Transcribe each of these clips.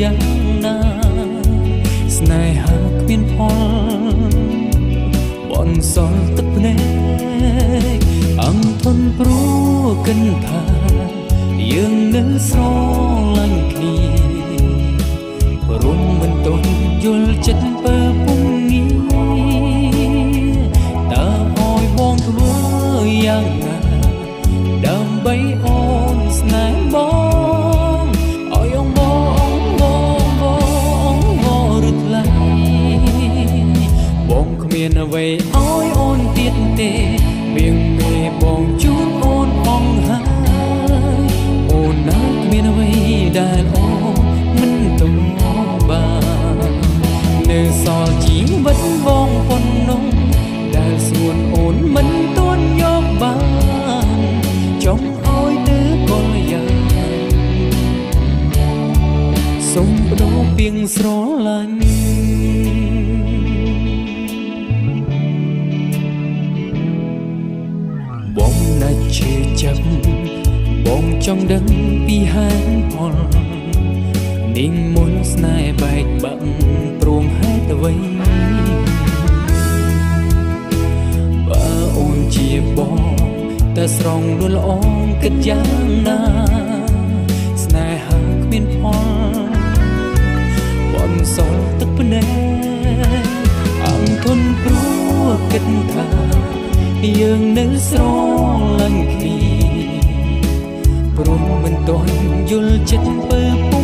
យ៉ាងណាស្នេហាគ្មានផលបនសល់ទឹកភ្នែកអំធនព្រោះគិនថាយើងនៅស្រលាញ់គ្នាព្រមមិនទន់យល់ចិត្តពើពុំ ស្រលាញ់បងណាច់ជាចាប់បងចង់ដឹងពីហាងផលនិងមុនស្នេហ៍បែកបាក់ព្រមហេតុអ្វីបើអូនជាបងតើស្រងលួនល្អគិតយ៉ាងណា ស្នេហាគ្មានផល ន់សល់ទឹកភ្នែកអង្គនព្រោះគិតថាយើងនៅស្រលាញ់គ្នាព្រមមិនទាន់យល់ចិត្តពើពុំ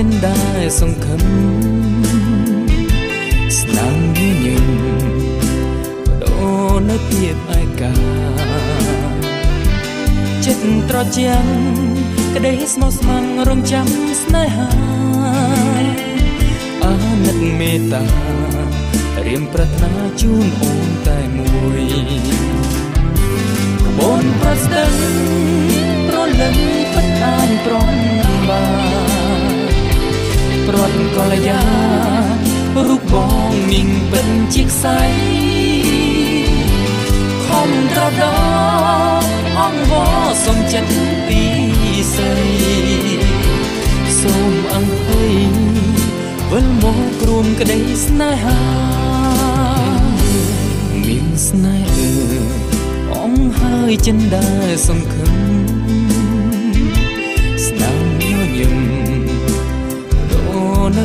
ចិនដែរសង្ឃឹមស្នាមញញឹមបដូរនៅភាពឯកាចិត្តត្រជាក់ក្តីស្មោះស្ម័គ្ររងចាំស្នេហាអាណិតមេត្តារៀមប្រាថ្នាជូនអូនតែមួយក្បូនប្រស្ទឹងប្រលឹងពិតអានប្រំបា ប្រត់កលយារូបបងមីងបិទជាខ្សែខំត្រដោអងវសំចិត្តពីស្រីសូមអង្គុយវិលមកគ្រួមក្តីស្នេហាមានស្នេហ៍អងហើយចិនដែរសង្ឃឹម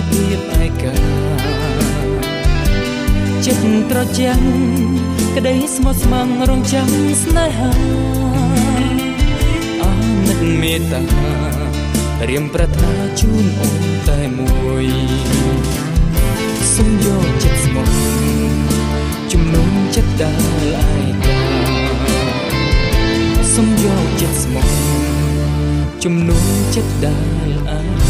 ភាពឯកាចិត្តត្រជាក់ក្តីស្មោះស្ម័គ្ររងចាំស្នេហាអាណិតមេត្តារៀមប្រាថ្នាជូនអូនតែមួយសុំយកចិត្តស្មោះជំនុំចិត្តដែលឯកាសុំយកចិត្តស្មោះជំនុំចិត្តដែលឯកា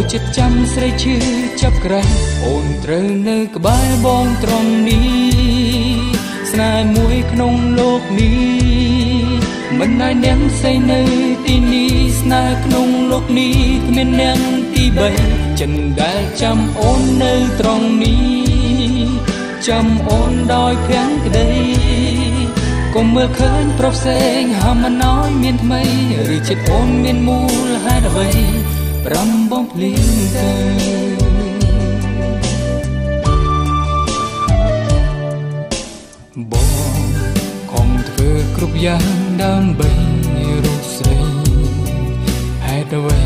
ឲ្យចិត្តចាំស្រីឈឺចាប់ក្រែអូនត្រូវនៅក្បែរបងត្រង់នេះស្នេហ៍មួយក្នុងលោកនេះមិនឲ្យនាងស្អីនៅទីនេះស្នេហ៍ក្នុងលោកនេះគ្មាននាងទី3ចិនដែលចាំអូននៅត្រង់នេះចាំអូនដោយភាំងក្តីកុំមើលឃើញប្រុសផ្សេងហាមិនណយមានថ្មីឬចិត្តអូនមានមូលហេតុអ្វី ប្រាំបងភ្លៀងទៅបងខំធ្វើគ្រប់យ៉ាងដើម្បីរូបស្រីហេតុអ្វី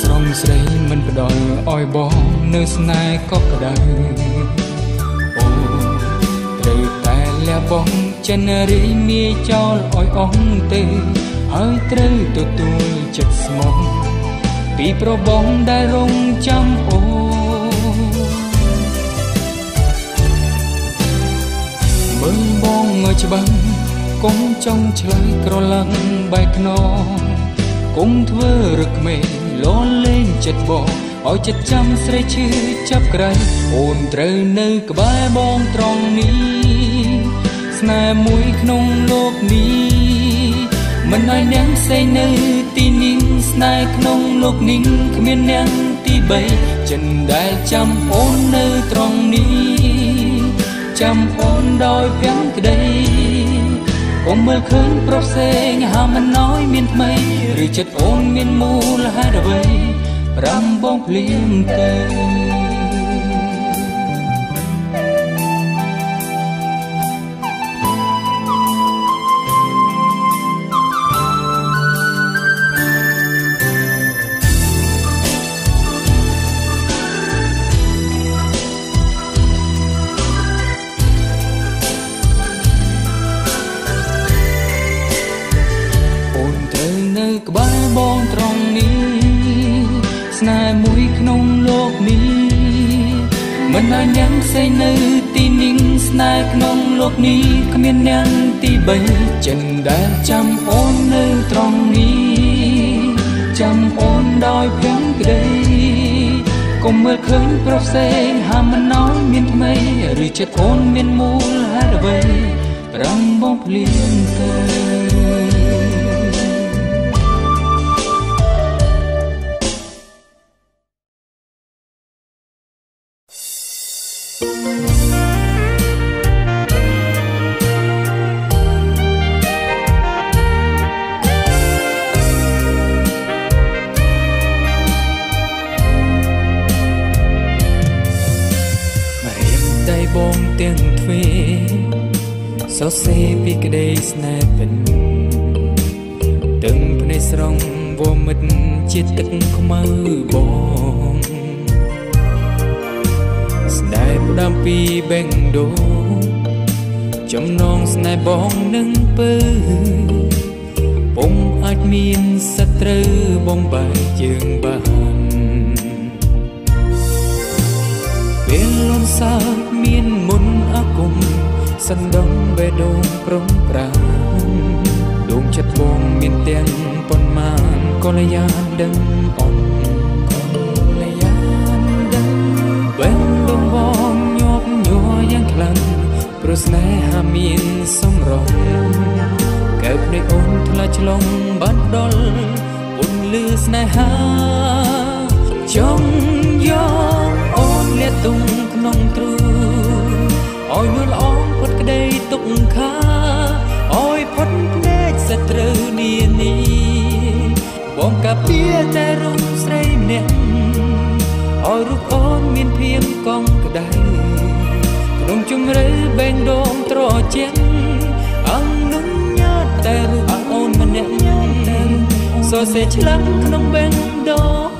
ស្រងស្រីមិនផ្ដល់ឲ្យបងនៅស្នេហ៍កក់ក្ដៅអូត្រូវតែលះបង់ចិនរីមាយចោលអោយអស់ទេហើយត្រូវទទួលចិត្តស្មោះ ពីប្របងដែលរងចាំអូមើលបងឲ្យច្បាស់កុំចង់ឆ្លើយក្រឡឹងបែកខ្នងកុំធ្វើរឹកមេលនលេងចិត្តបងឲ្យចិត្តចាំស្រីឈឺចាប់ក្រៃអូនត្រូវនៅក្បែរបងត្រង់នេះស្នេហ៍មួយក្នុងលោកនេះមិនឲ្យនាងផ្សេងនៅទីនេះ ស្នេហ៍ក្នុងលោកនេះគ្មាននាងទី3ចិនដែលចាំអូននៅត្រង់នេះចាំអូនដោយភាំងក្តីកុំមើលឃើញប្រុសផ្សេងហាមិនណយមានថ្មីឬចិត្តអូនមានមូលហេតុអ្វីប្រាំបងភ្លាមទៅ សេងនៅទីនេះស្នេហ៍ក្នុងលោកនេះគ្មានអ្នកទី3ចិនដែលចាំអូននៅត្រង់នេះចាំអូនដោយភឹងក្តីកុំមើលឃើញប្រុសផ្សេងហាមមិន nói មានថ្មីឬចិត្តអូនមានមូលហេតុអ្វីរំបងភ្លៀងទៅ សរសេរពីក្តីស្នេហ៍ពិនទឹកភ្នែកស្រងវមិតជាទឹកខ្មៅបងស្នេហ៍ផ្ដាំពីបេងដូចំណងស្នេហ៍បងនឹងពើពុំអាចមានសត្រូវបំបែកជើងបានពេលលន់សាមានមុនអាគម សណ្ដំបេះដូងប្រំប្រាដួងចិត្តបងមានទាំងប៉ុន្មានក៏លយ៉ាងដឹងអនក៏លយ៉ាងដឹងពេលដងបងញាប់ញ័រយ៉ាងខ្លាំងព្រោះស្នេហាមានសម្រងកែវភ្នែកអូនថ្លាឆ្លងបានដល់ពុនលឺស្នេហាចង់យកអូនលាទុំក្នុងទ្រូ ឲ្យនួនល្អផុតក្តីទុកខាឲ្យផុតភ្នែកសត្រូវនានីបងកាពីតែរូបស្រីម្នាក់ឲ្យរូបអូនមានភៀមកងក្ដៅក្នុងជំរឿបេងដូងត្រជាក់អនុញ្ញាតតែរូបអូនម្នាក់សរសេរឆ្លាក់ក្នុងបេងដូង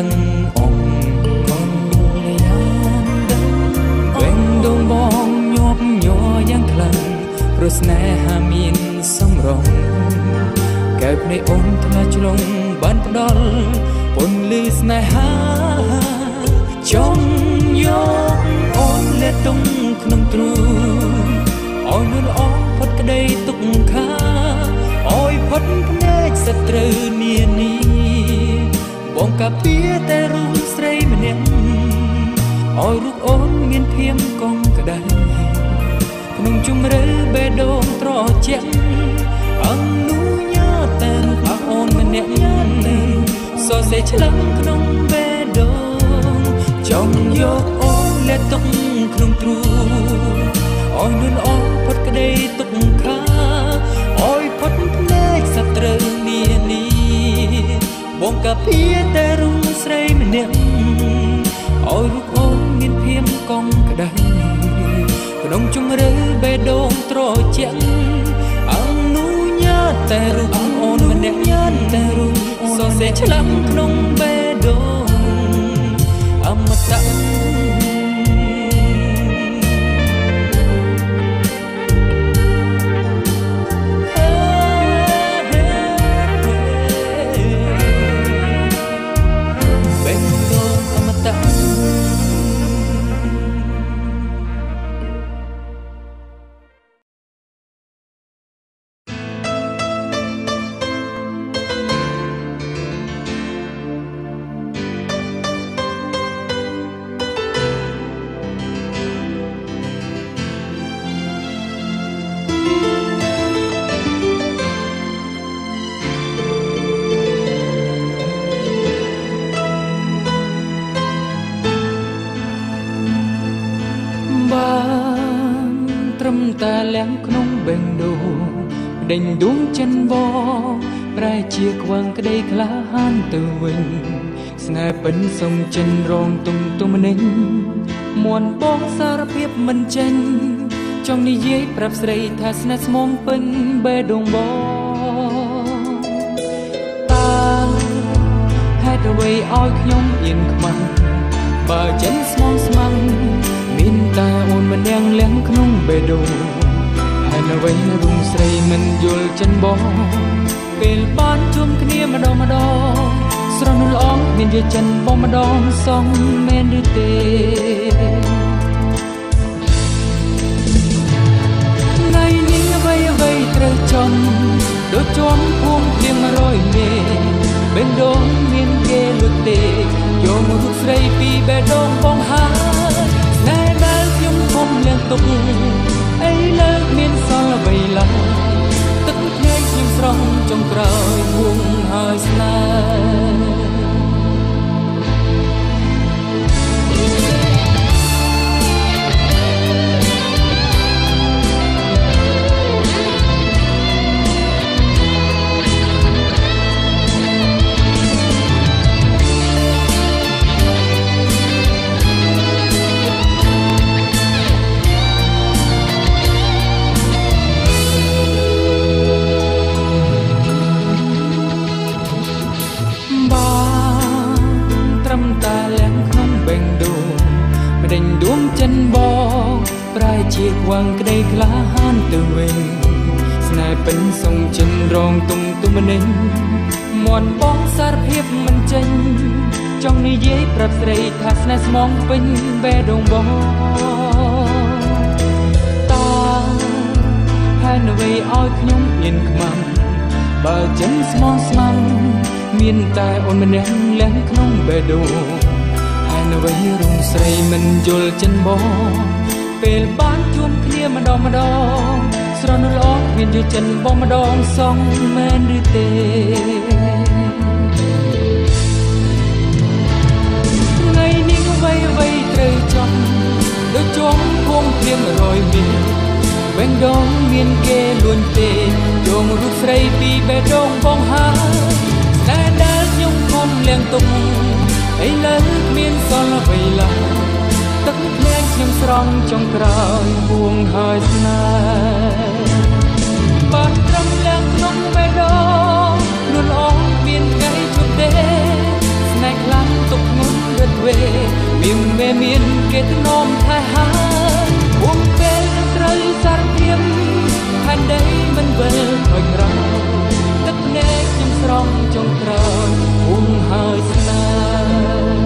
ដឹងអងក៏លយានដឹងវែងដងបងញាប់ញ័រយ៉ាងខ្លាំងព្រោះស្នេហាមានសម្រងកែវភ្នែកអូនថ្លាឆ្លងបានផ្ដល់ពន្លឺស្នេហាចង់យកអូនលាតុងក្នុងទ្រូងឲ្យនួនល្អផុតក្តីទុកខាឲ្យផុតភ្នែកសត្រូវនានី បងកាពីតែរូបស្រីម្នាក់ឲ្យរូបអូនមានភៀមកងក្ដៅក្នុងជំរឿបេះដូងត្រជាក់អនុញ្ញាតតែរូបអូនម្នាក់សរសេរឆ្លងក្នុងបេះដូងចង់យកអូនលាក់ទុកក្នុងទ្រូឲ្យនួនអ កាពីតែរូបស្រីម្នាក់ឲ្យរូបអូនមានភៀមកងក្ដៅក្នុងជំរឿបេះដូងត្រជាក់អនុញ្ញាតតែរូបអូនម្នាក់ញាតតែរូបសរសេរឆ្លាក់ក្នុងបេះ ស្នេហ៍ពិនសុំចិនរងទុំទុំនិញមួនបងសារភាពមិនចេញចចង់និយាយប្រាប់ស្រីថាស្នេហ៍ស្មងពេញបេះដូងបងតើហេតុអ្វីឲ្យខ្ញុំអៀនខ្មាំងបើចិនស្មងស្មាំងមានតែអូនម្នាក់លះក្នុងបេះដូងហើយអ្វីរុំស្រីមិនយល់ចិនបងពេលបានជួបគ្នាម្ដងម្ដង ស្រនុលអងមានយចិនបងម្ដងសងមែនឬទេថ្ងៃនេះអ្វីអ្វីត្រូវចំដូចជាប់ភូមិភ្លៀងរយមេបេះដូងមានគេលុតទេយកមករូបស្រីពីបេះដូងបងហើយស្នេហ៍ដែលខ្ញុំខំលៀងទុកអីលើកមានសល់អ្វីឡើយទឹកភ្នែកខ្ញុំ ស្រស់ចុងក្រោយហួងហើយស្នេហ៍ ងទុំទុំនិញមន់បងសារភាពមិនចេញចង់និយាយប្រាប់ស្រីថាស្នេហ៍ស្មងពេញបេះដូងបងតើហើយអ្វីឲ្យខ្ញុំមានខ្មាំងបើចិនស្មងស្មាំងមានតែអូនម្នាក់លះក្នុងបេះដូងហើយអ្វីរងស្រីមិនយល់ចិនបងពេលបានជួបគ្នាម្ដងម្ដង ស្រនុលល្អមានយចិនបងម្ដងសងមែនឬទេថ្ងៃនេះអ្វីអ្វីត្រូវចំដូចជុំភូមិព្រៀងរយមានវិញដងមានគេលួនទេយករូបស្រីពីបេះដូងបងហើយតែដែលខ្ញុំខំលៀងទុកឥឡូវគ្មានសល់អ្វីឡើយទឹកភ្នែកខ្ញុំស្រង់ចុងក្រោយបួងហើយស្នេហ៍ បានត្រឹមឡើងក្នុងបេះដូងលួនអងមានថ្ងៃជួបទេស្នេហ៍ខ្លាំងទុកងន់រត់វេមានមេមានគេធ្នមថែហាបួងពេលត្រូវសារភាពផែនដីមិនវិលថយក្រោយទឹកភ្នែកខ្ញុំស្រង់ចុងក្រោយបួងហើយស្នេហ៍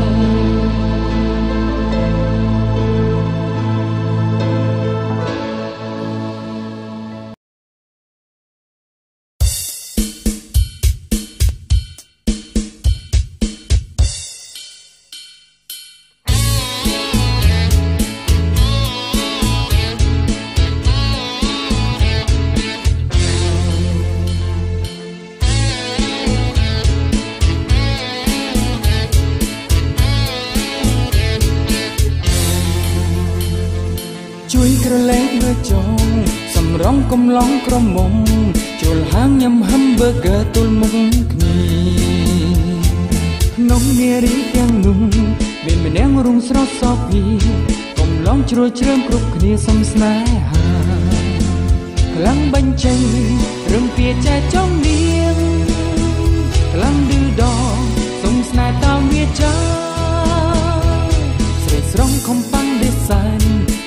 រួលជ្រើមគ្រប់គ្នាសំស្នេហាខ្លាំងបញ្ចេញរឹងពីចែចង់នាងខ្លាំងឌឺដងសំស្នេហ៍តាមវាចាស្រីស្រងខំប៉ាំងដេសាញ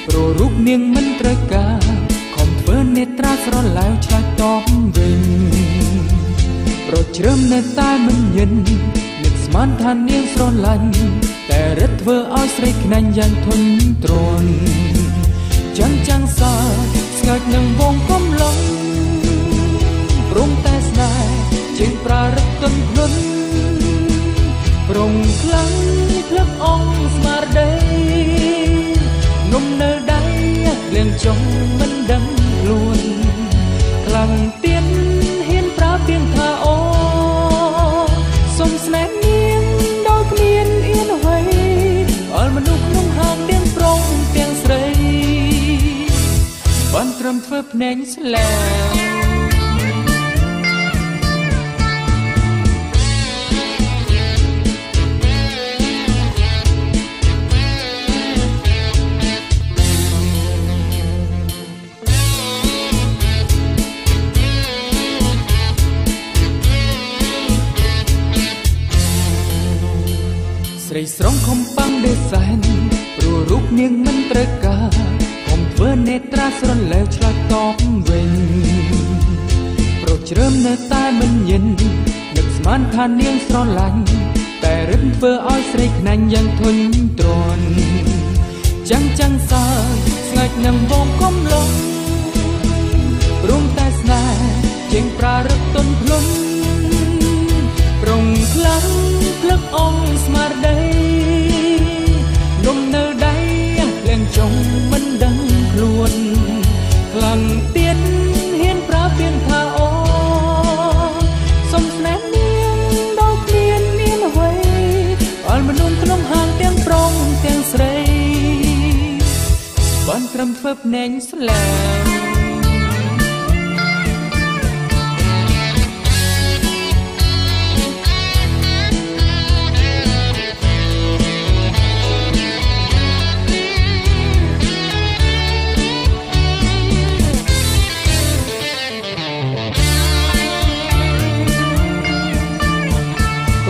ព្រោះរូបនាងមិនត្រូវការនេត្រាស្រឡៅឆ្លើយតបវិញប្រជ្រើមនៅតែមិនញិននឹកស្មានថានាងស្រឡាញ់ តែរឹតធ្វើឲ្យស្រីខ្នាញ់យ៉ាងធន់ទ្រាំចាំចាំងសាស្ងាត់នឹងវងកំឡុងព្រមតែស្នេហ៍ជាងប្រារឹកទន់ភ្លុនប្រងខ្លាំងផ្លឹកអងស្មារតី ភ្នែកស្លាស្រីស្រងខំប៉ាំងដេសែនព្រោះរូបនាងមិនត្រូវ នេត្រាស្រលែវឆ្លើយតបវិញប្រជ្រើមនៅតែមិនញិននឹកស្មានថានាងស្រឡាញ់តែរឹតធ្វើឲ្យស្រីខ្នាញ់យ៉ាងធុញទ្រាន់ចាំងចាំងសើស្ងាច់នឹងវងកំឡុងរួមតែស្នេហ៍ជាងប្រារឹកទុនភ្លុំប្រងខ្លាំងភ្លឹកអងស្មារតី បានត្រឹមធ្វើភ្នែកស្លែ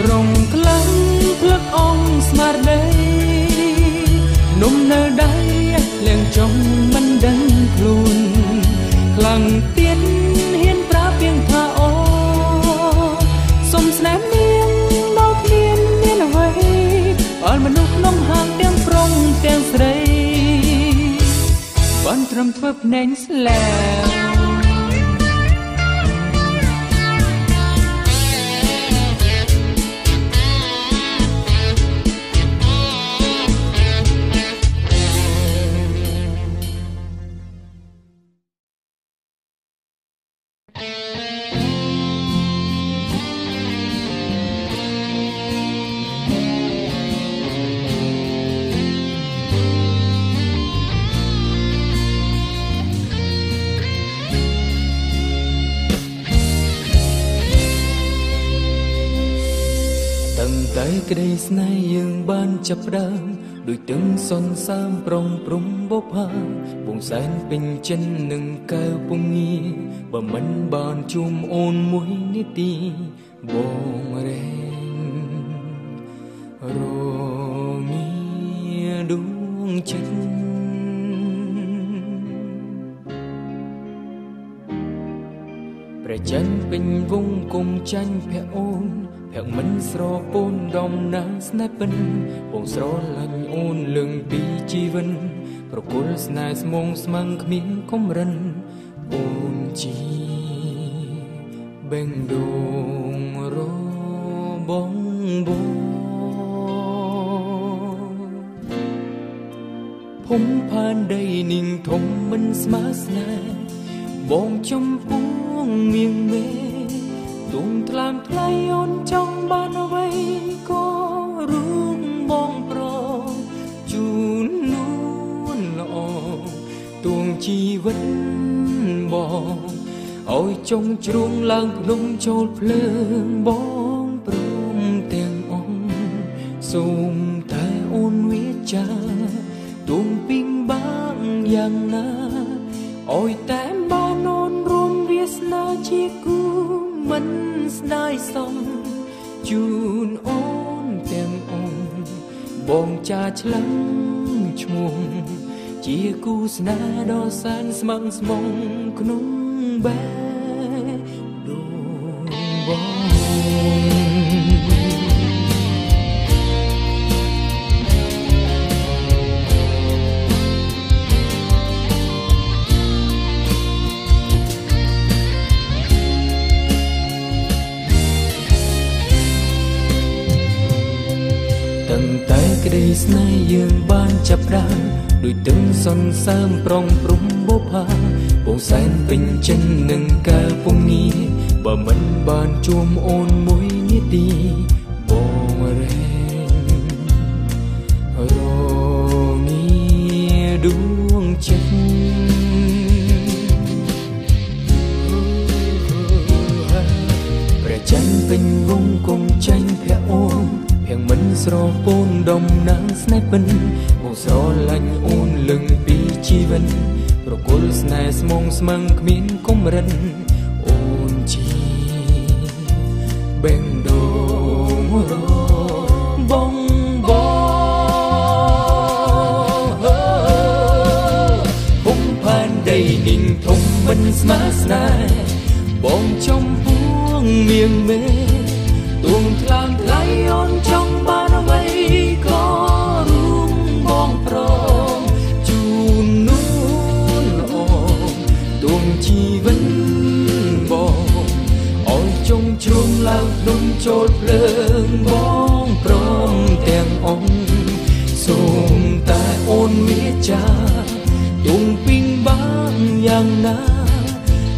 រងខ្លាំងភ្លឹកអងស្មារតី ចុងមិនដឹងខ្លួនខ្លាំងទៀតហ៊ានប្រាប់ពីងថាអូសុំស្នេហ៍នាងដល់គ្មានមានអ្វីអល់មនុស្សក្នុងហាងទាំងប្រុងទាំងស្រីបានត្រឹមធ្វើភ្នែកស្លែតាំ ស្នេហ៍យើងបានចាប់ផ្ដើមដូចទឹងសនសាមប្រុងព្រំបុផាពងសែនពេញចិននឹងកៅពងងាបើមិនបានជុំអូនមួយនាទីបងរែងរងាដួងចិត្តព្រះច័ន្ទពេញវងគុំចាញ់ភ័ក្រអូន ភ័ក្រមិនស្រពូនដំណើរស្នេហ៍ពិនបងស្រឡាញ់អូនលឹងពីជីវិន ប្រគល់ស្នេហ៍ស្មងស្មឹងគ្មានកំរិនអូនជីបេងដូងរបងបងភុំផានដីនាងធំមិនស្មើស្នេហ៍បងចំពោះងៀងមេ ទុំថ្លើមថ្លៃអូនចង់បានអ្វីក៏រួមបងប្រជូននួនល្អទួងជីវិតបងឲ្យចុងជ្រួងឡើងភ្នំចូលភ្លើងបងព្រមទាំងអង្គសូមតែអូនវាចាទួងពីងបាងយ៉ាងណាអោយតែបានអូនរួមវាសនាជាគូ មិនស្ដាយសំជូនអូនទាំងអូនបងចាឆ្លងឈ្មោះជាគូស្នេហ៍ដ៏សែនស្មឹងស្មងក្នុងបែ ស្នេហ៍យើងបានចាប់ផ្ដើមដូចទឹងសនសើមប្រងព្រំបុផាបងសែនពេញចិននឹងកើពងងាបើមិនបានជួមអូនមួយនាទី ស្រពូនដំណាងស្នេហ៍ពិនមកស្រលាញ់អូនលឹងពីជីវិនប្រគល់ស្នេហ៍ស្មងស្មឹងគ្មានគំរិនអូនជីបេងដូងរបងបងផានដីនិញធំមិនស្មាស្នេហ៍បងចំពួងមៀងមេ ចូលភ្លើងបងព្រមទាំងអង្គសូមតែអូនវាចាទុំពីងបានយ៉ាងណា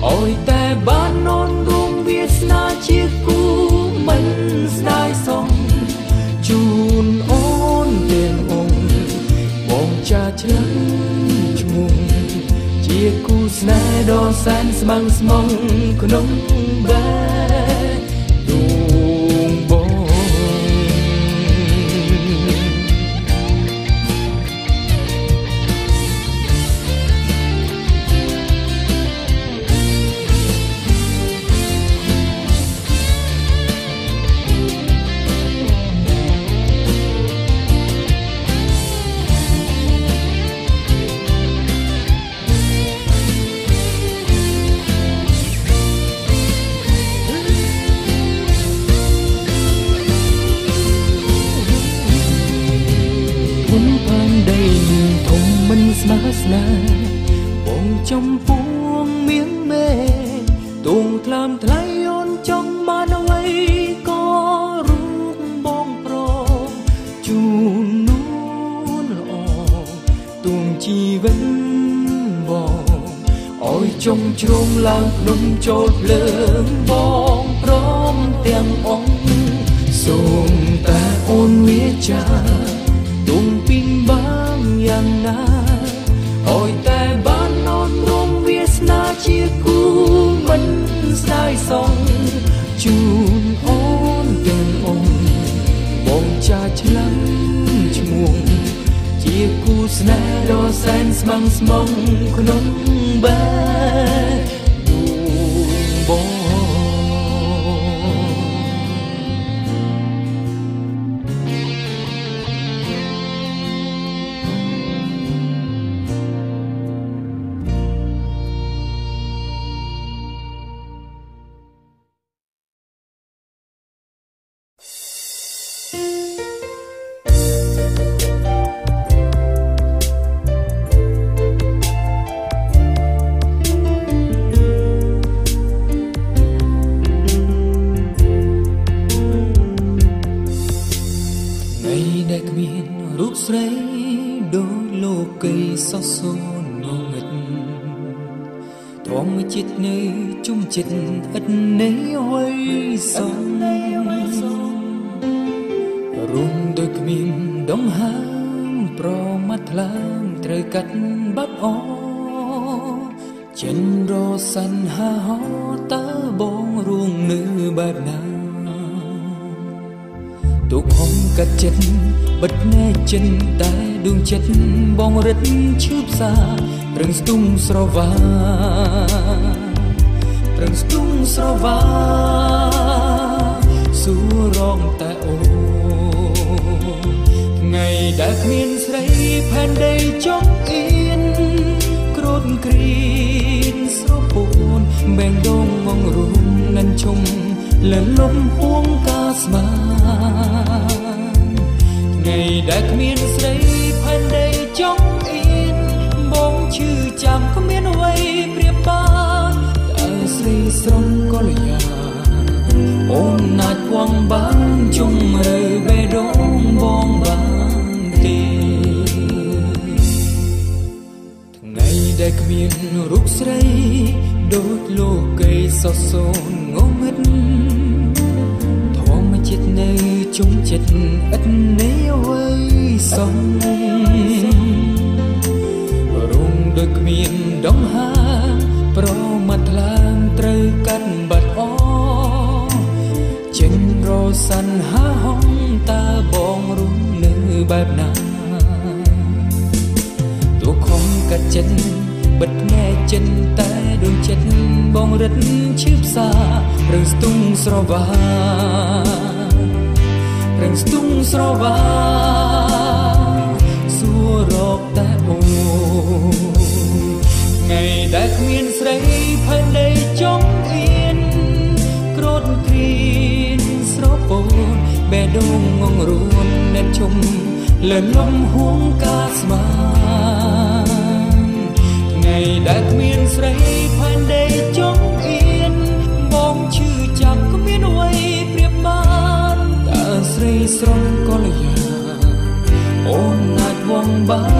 អោយតែបាននន់រួមវាសនាជាគូមិនស្ដាយសងជូនអូនទាំងអង្គបងចាឆ្លងឈ្មោះជាគូស្នេហ៍ដ៏សែនស្មងស្មងក្នុងបែ ជ្រុំឡើងភ្នំចូលភ្លើងបងព្រមទាំងអង្គសូមតែអូនវាចាទុំពីងបានយ៉ាងណាអោយតែបាននន់រំវាសនាជាគូមិនស្ដាយសងជូនអូនទាំងអង្គបងចាឆ្លាំឈ្មោះជាគូស្នេហ៍ដ៏សែនស្មងស្មងក្នុងបែ កាត់ចិត្តបិទភ្នែកចិនតែដួងចិត្តបងរឹតឈឺផ្សាព្រឹងស្ទុំស្រវារឹងស្ទុំស្រវាសួររងតែអូថ្ងៃដែលគ្មានស្រីផែនដីចង់អៀនគ្រូតគ្រីនស្រពួនបែងដងងរួមនឹងឈុំលលំពួងកាស្មាថ្ងៃ ដែលគ្មានស្រីផែនដីចង់អៀនបងឈឺចាំគ្មានអ្វីប្រៀបបានស្រីស្រងកលយាអូនណាច់វងបានជុំរើបេះដូងបងបានទេថ្ងៃដែលគ្មានរូបស្រីដូចលោកីសសូនងងឹតធម្មជាតិនៅ ជុំចិត្តឥតនៃអ្វីសងរងដូចគ្មានដងហាប្រមាត់ថ្លើមត្រូវកាត់បាត់អចេញរសាន់ហាហងតើបងរួមនៅបែបណាទូខំកាត់ចិត្តបិទភ្នែកចិនតែដួងចិត្តបងរឹតឈឺផ្សារឹងស្ទុំស្រវា រឹងស្ទុំស្រវាសួររកតែអូថ្ងៃដែលគ្មានស្រីផែនដីចង់អៀនក្រត់គ្រៀនស្រពោនបេះដូងងងរួមអ្នកជុំលលំហួងកាស្មានថ្ងៃដែលគ្មានស្រីផែនដីច ស្រីស្រងកល្យាអូនអាចវងបាន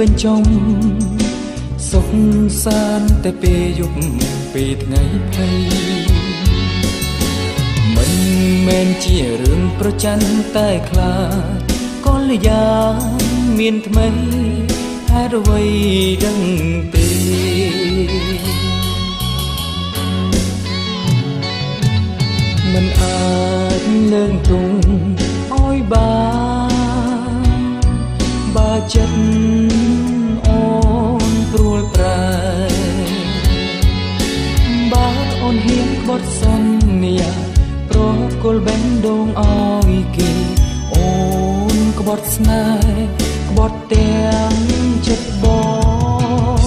បញ្ចុំសុខសានតែពេលយប់ពេលថ្ងៃភ័យមិនមែនជារឿងប្រច័នតែខ្លាចកលយ៉ាងមានថ្មីហេតុអ្វីដឹងទេមិនអាចលើងទងអោយបានបើ ចិត្តអូនព្រួលប្រែបើអូនហ៊ានក្បត់សន្យាប្រគល់បេះដូងអោយគេអូនក្បត់ស្នេហ៍ក្បត់ទាំងចិត្តបង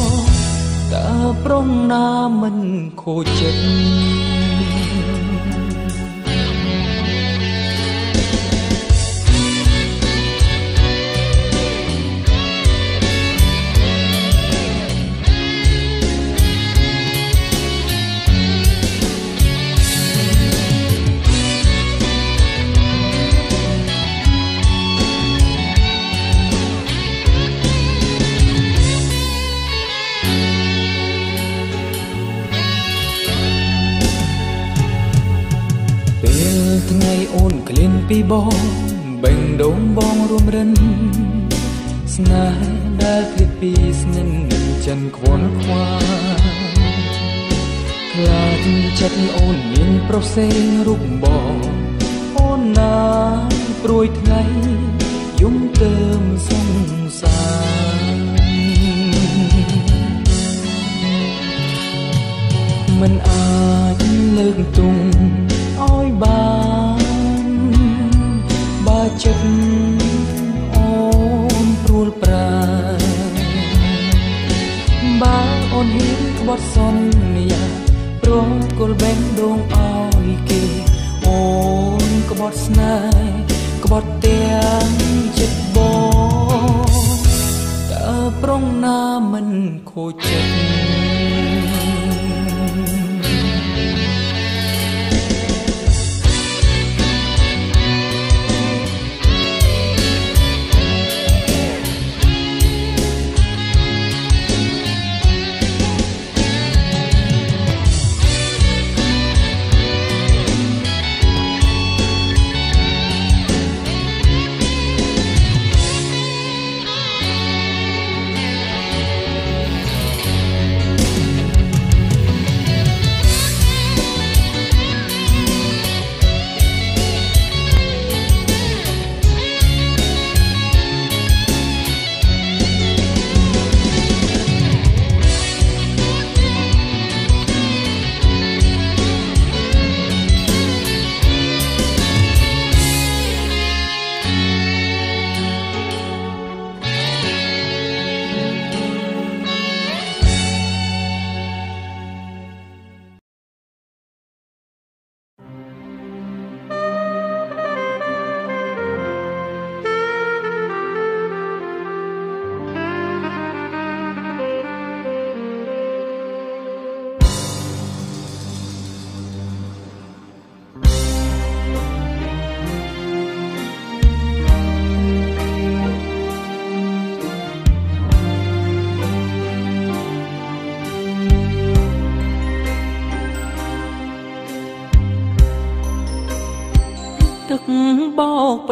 តើប្រុងណាមិនខូចចិត្ត បងបេងដូងបងរួមរិន ស្នេហ៍ដែលភ្លេចពីស្និនចិនខ្វល់ខ្វាខ្លាចចិត្តអូនមានប្រុសសេងរូបបងអូនណាព្រួយថ្ងៃយំទៅមសង្សារមិនអាចលើកទង សន្យាព្រោះគល់បេះដូងអោយគេអូនក្បត់ស្នេហ៍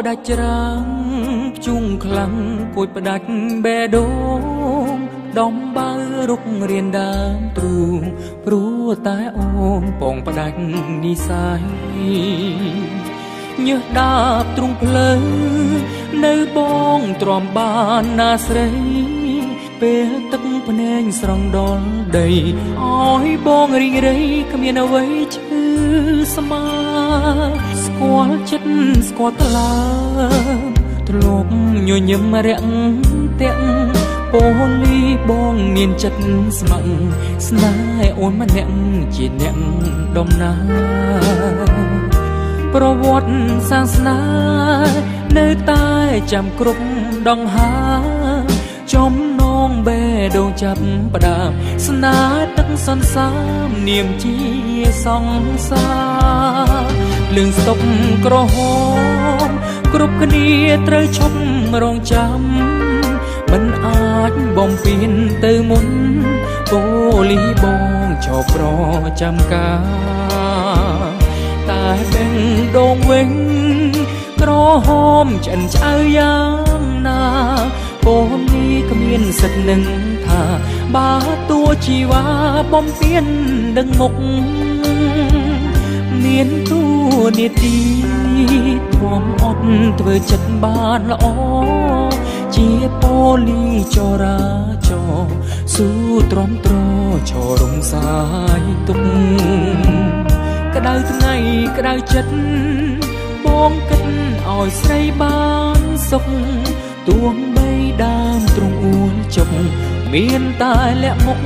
ផ្ដាច់ច្រាំងភ្ជុងខ្លាំងពួយផ្ដាច់បេះដូងដំបើរុករៀនដើមទ្រូងព្រោះតែអូនពងផ្ដាច់និស័យញើសដាបទ្រង់ភ្លើនៅបងទ្រាំបានណាស្រីពេលទឹកភ្នែងស្រង់ដល់ដីអោយបងរីងរៃគ្មានអ្វីឈឺស្មាស្គាល់ចិត្តស្គាល់ថ្លើមធ្លាប់ញញឹមរាក់តាក់ពូលីបងមានចិត្តស្ម័គ្រស្នេហ៍អូនម្នាក់ជាអ្នកដំណើរប្រវត្តិសាសនានៅតែចាំគ្រប់ដងហាចំណងបេះដូងចាប់ផ្ដើមស្នេហ៍ទឹកសន្សាមនាមជាសង្សារ លឿងស្តុបក្រហមគ្រប់គ្នាត្រូវឈប់រងចាំមិនអាចបំពេញទៅមុនពូលីបងចោប្រចាំការតែបេះដូងវិញក្រហមចិនឆ្អៅយ៉ាងណាកូននេះគ្មានសិទ្ធនឹងថាបើតួជីវ៉ាបំពេញដឹងមុខ មានតួនាទីធំអត់ធ្វើចិត្តបានល្អជាប៉ូលីចរាចរស៊ូទ្រាំទ្រឈរំសាយទុកក្តៅថ្ងៃក្តៅចិត្តបងគិតឲ្យស្រីបានសុខទួងបីដើមទ្រង់អួនចុកមានតែលាក់មុខ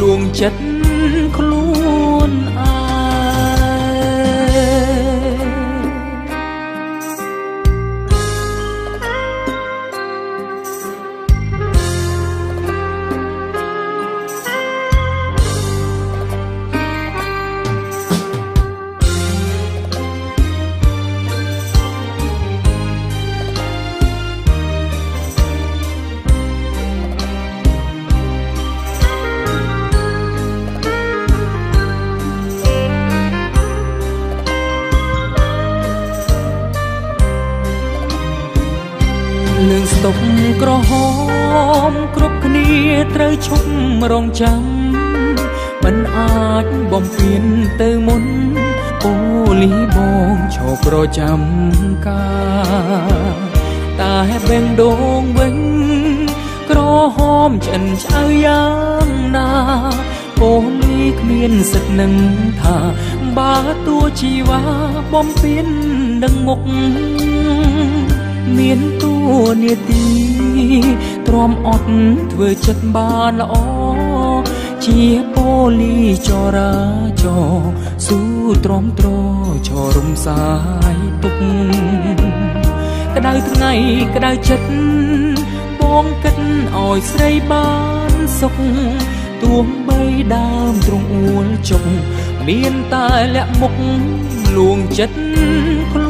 លួងចិត្ត រងចាំមិនអាចបំពេញទៅមុនអូលីបងឈប់ប្រចាំការតែបេះដូងវិញក្រហមឆ្អិនឆ្អៅយ៉ាងណាអូលីគ្មានសិទ្ធនឹងថាបើតួជីវ៉ាបំពេញនឹងមុខមានតួនាទី ទ្រាំអត់ធ្វើចិត្តបានល្អជាប៉ូលីចរាចរស៊ូទ្រាំទ្រឈរំសាយទុកក្តៅថ្ងៃក្តៅចិត្តបងគិតឲ្យស្រីបានសុខទួងបីដើមទ្រង់អួលចុកមានតែលាក់មុខលួងចិត្តខ្លួន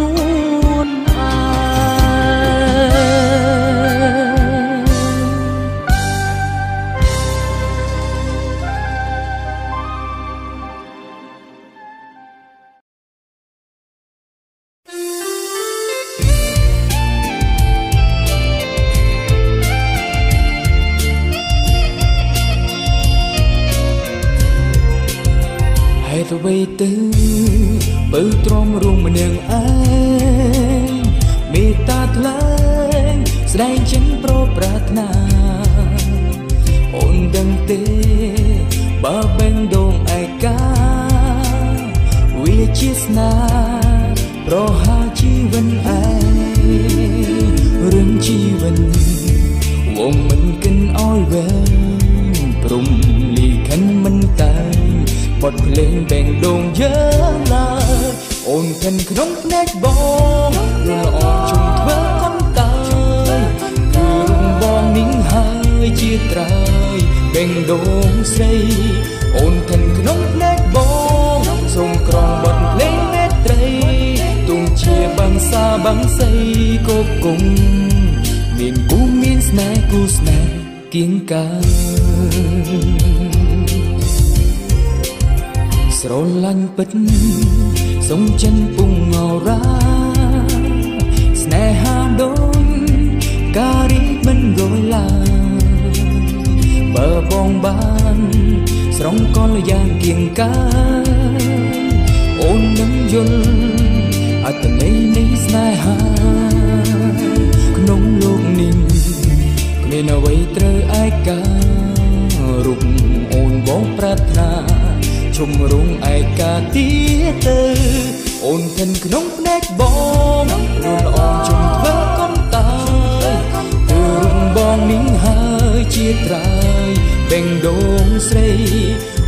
ត្រើយបេងដូងស្រី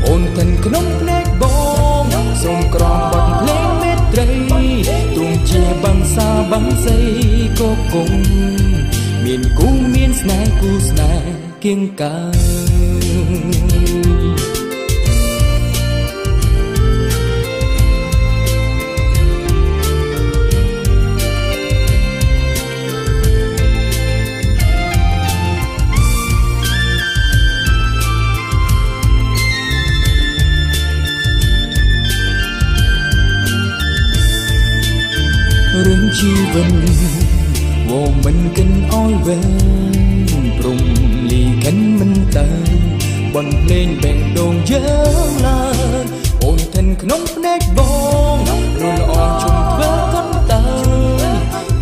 អូនធិនក្នុងភ្នែកបងសូមក្រងបទភ្លេងមេត្រីទោះជាបងសាបងសីក៏គង់មានគូមានស្នេហ៍គូស្នេហ៍គៀងកា វិតវងមិនកិនអោយវែងព្រំលីកិនមិនទៅបនភ្លេងបែងដងយើងឡើងអូនធិនក្នុងភ្នែកបងរួនអងជុំធ្វើកុនតើ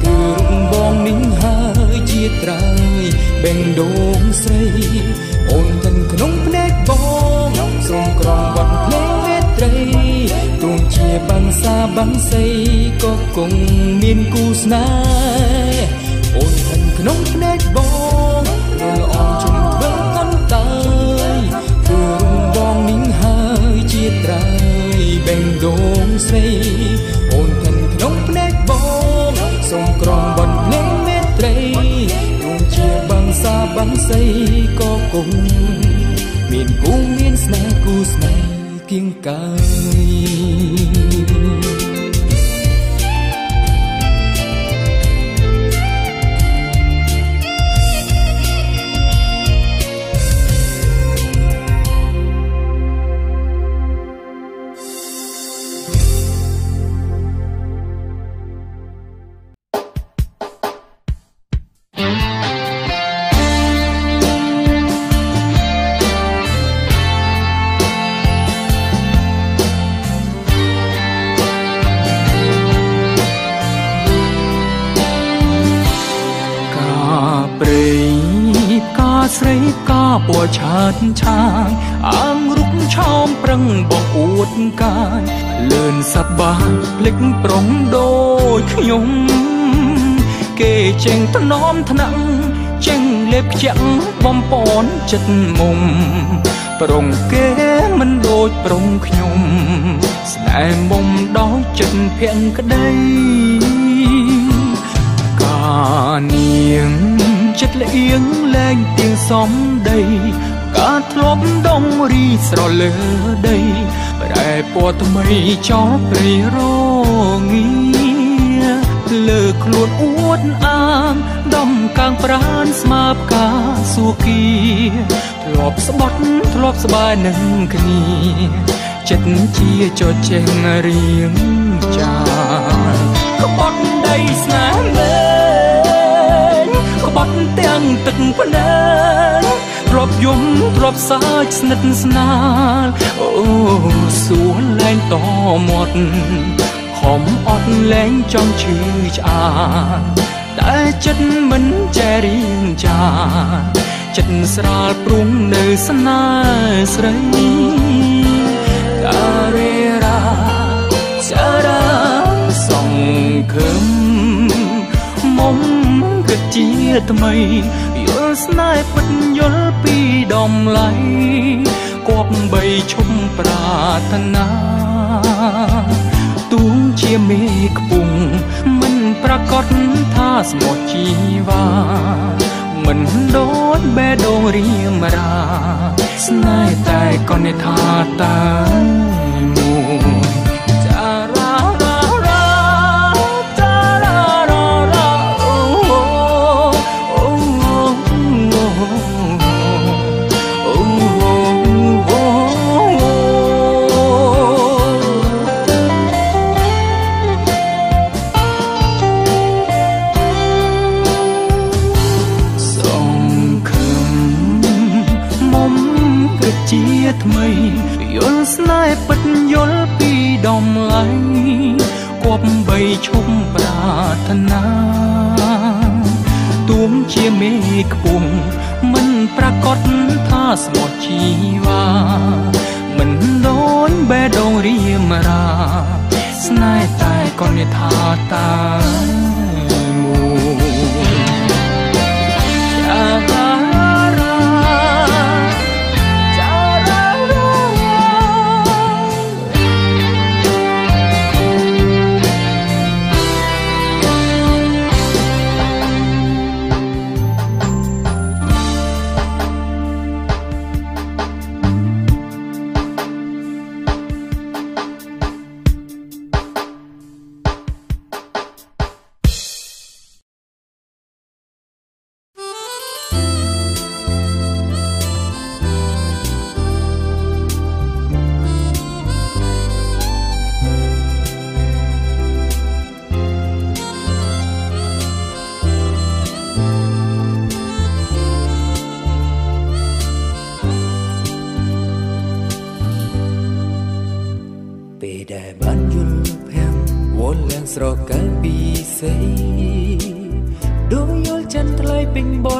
គឺរូបបងនេះហើយជាត្រើយបែងដង បងសាបងសីក៏គង់មានគូស្នេហ៍អូនហិនក្នុងភ្នែកបងរលអងជុំធ្វើកូនតើយគឺរុំបងនេះហើយជាត្រើយបេងដូងស្រីអូនហិនក្នុងភ្នែកបងសូមក្រងបនភ្លេងមេត្រីរួមជាបងសាបងសីក៏គង់មានគូមានស្នេហ៍គូស្នេហ៍គៀងកាយ បាយភ្លេចប្រុងដូចខ្ញុំ គេចេញថ្នមថ្នាក់ចេញលេបខ្ជាក់បំពន់ចិត្តមុំប្រុងគេមិនដូចប្រុងខ្ញុំ ស្នេហ៍មុំដល់ចិត្តភាំងក្តីកានាងចិត្តលៀងលែងទៀងសំដី កាធ្លាប់ដងរីស្រលើដីប្រែពណ៌ថ្មីចោលព្រៃរងាលើខ្លួនអួតអាងដំកាំងប្រានស្មើផ្កាសួគីធ្លាប់ស្បត់ធ្លាប់ស្បាយនឹងគ្នាចិត្តជាចចេះរៀងចាក្បត់ដីស្នេហ៍លើក្បត់ទាំងទឹកភ្នែកធ្លា ប់យំធ្លាប់សាចស្និទ្ធស្នាលអូសួរលែងតមាត់ខំអត់លែងចង់ឈឺឆ្អានតែចិត្តមិនចេះរៀងចាចិត្តស្រាលព្រុងនៅស្នេហ៍ស្រីតារេរ៉ាសារ៉ាសង្ឃឹមមុំគិតជាថ្មីយល់ ស្នេហ៍ពិតយល់ពីដំឡៃគប់បីឈុំប្រាថ្នាទូងជាមេខ្ពងមិនប្រកាសថាស្មោះជីវ៉ាមិនដូចបេះដូងរៀមរាស្នេហ៍តែក៏នេថាតា ជាមេខ្ពស់មិនប្រកាសថាស្មត់ជីវ៉ាមិនដូចបេះដូងរៀមរាស្នេហ៍តែកនថាតា សូមអូខេភ្លាមទៅណាចរណៃស្រីធ្វើឲ្យបេ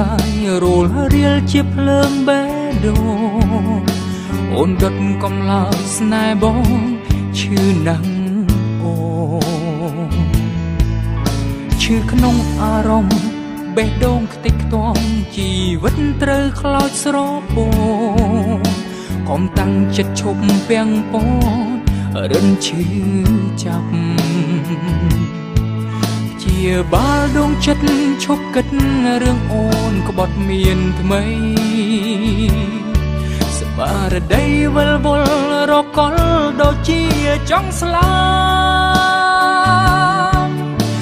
ក្នុងកាយរលរៀលជាភ្លើងបេះដូងអូនដុតកំឡើយស្នេហ៍បងឈឺណាស់អូឈឺក្នុងអារម្មណ៍បេះដូងខ្ទេចខ្ទាំជីវិតត្រូវខ្លោចស្រពោកុំតាំងចិត្តឈប់ពាំងពនរិនឈឺចាប់ជា បាល់ដងចិត្តឈប់គិតរឿងអូនក្បត់មានថ្មីសបារដីវិលវល់រកលដូចជាចង់ស្លាប់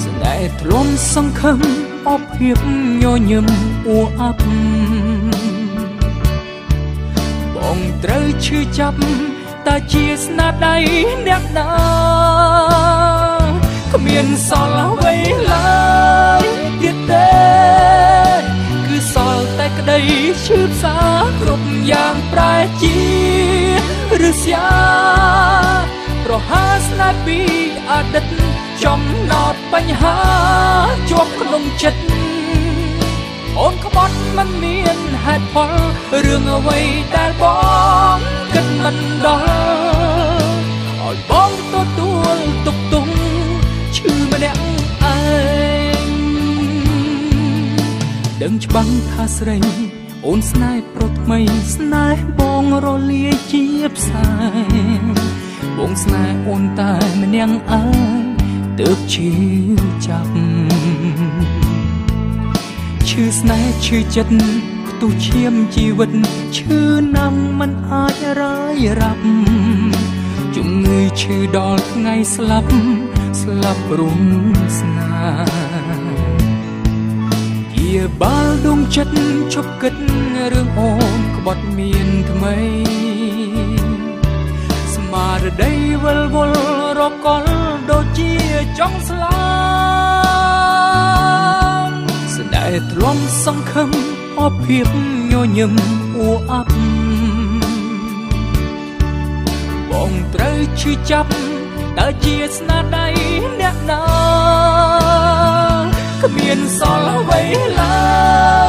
ស្នេហ៍ធ្លុំសង្ឃឹមអបភាពញញឹមអួអាប់បងត្រូវឈឺចាប់តែជាស្នាដៃអ្នកណា គ្មានសល់អ្វីឡើយទៀតទេគឺសល់តែក្តីឈឺផ្សាគ្រប់យ៉ាងប្រែជាឬស្យាប្រហាស្នេហ៍ពីអតីតចំណោតបញ្ហាជាប់ក្នុងចិត្តអូនក្បត់មិនមានហេតុផលរឿងអ្វីដែលបងគិតមិនដល់ឲ្យបងទទួលទុកទុំឈឺ ម្នាក់ឯងដឹងច្បាស់ថាស្រី អូនស្នេហ៍ប្រុសថ្មីស្នេហ៍បងរលាយជាផ្សែងបងស្នេហ៍អូនតែម្នាក់ឯងទើបឈឺចាប់ឈឺស្នេហ៍ឈឺចិត្តផ្ទុះឈាមជីវិតឈឺណាំមិនអាចរាយរាប់ជំងឺឈឺដល់ថ្ងៃស្លាប់ ស្លាប់រុំស្នាជាបាល់ដងចិត្តឈប់គិតរឿងអូនក្បត់មានថ្មី ស្មារតីវិលវល់រកលដូចជាចង់ស្លាប់ស្នេហ៍ទ្រាំសង្ឃឹមអភាពញញឹមអួអាប់បងត្រូវឈឺចាប់ តើជាស្នាដៃអ្នកណាគ្មានសល់អ្វីឡើ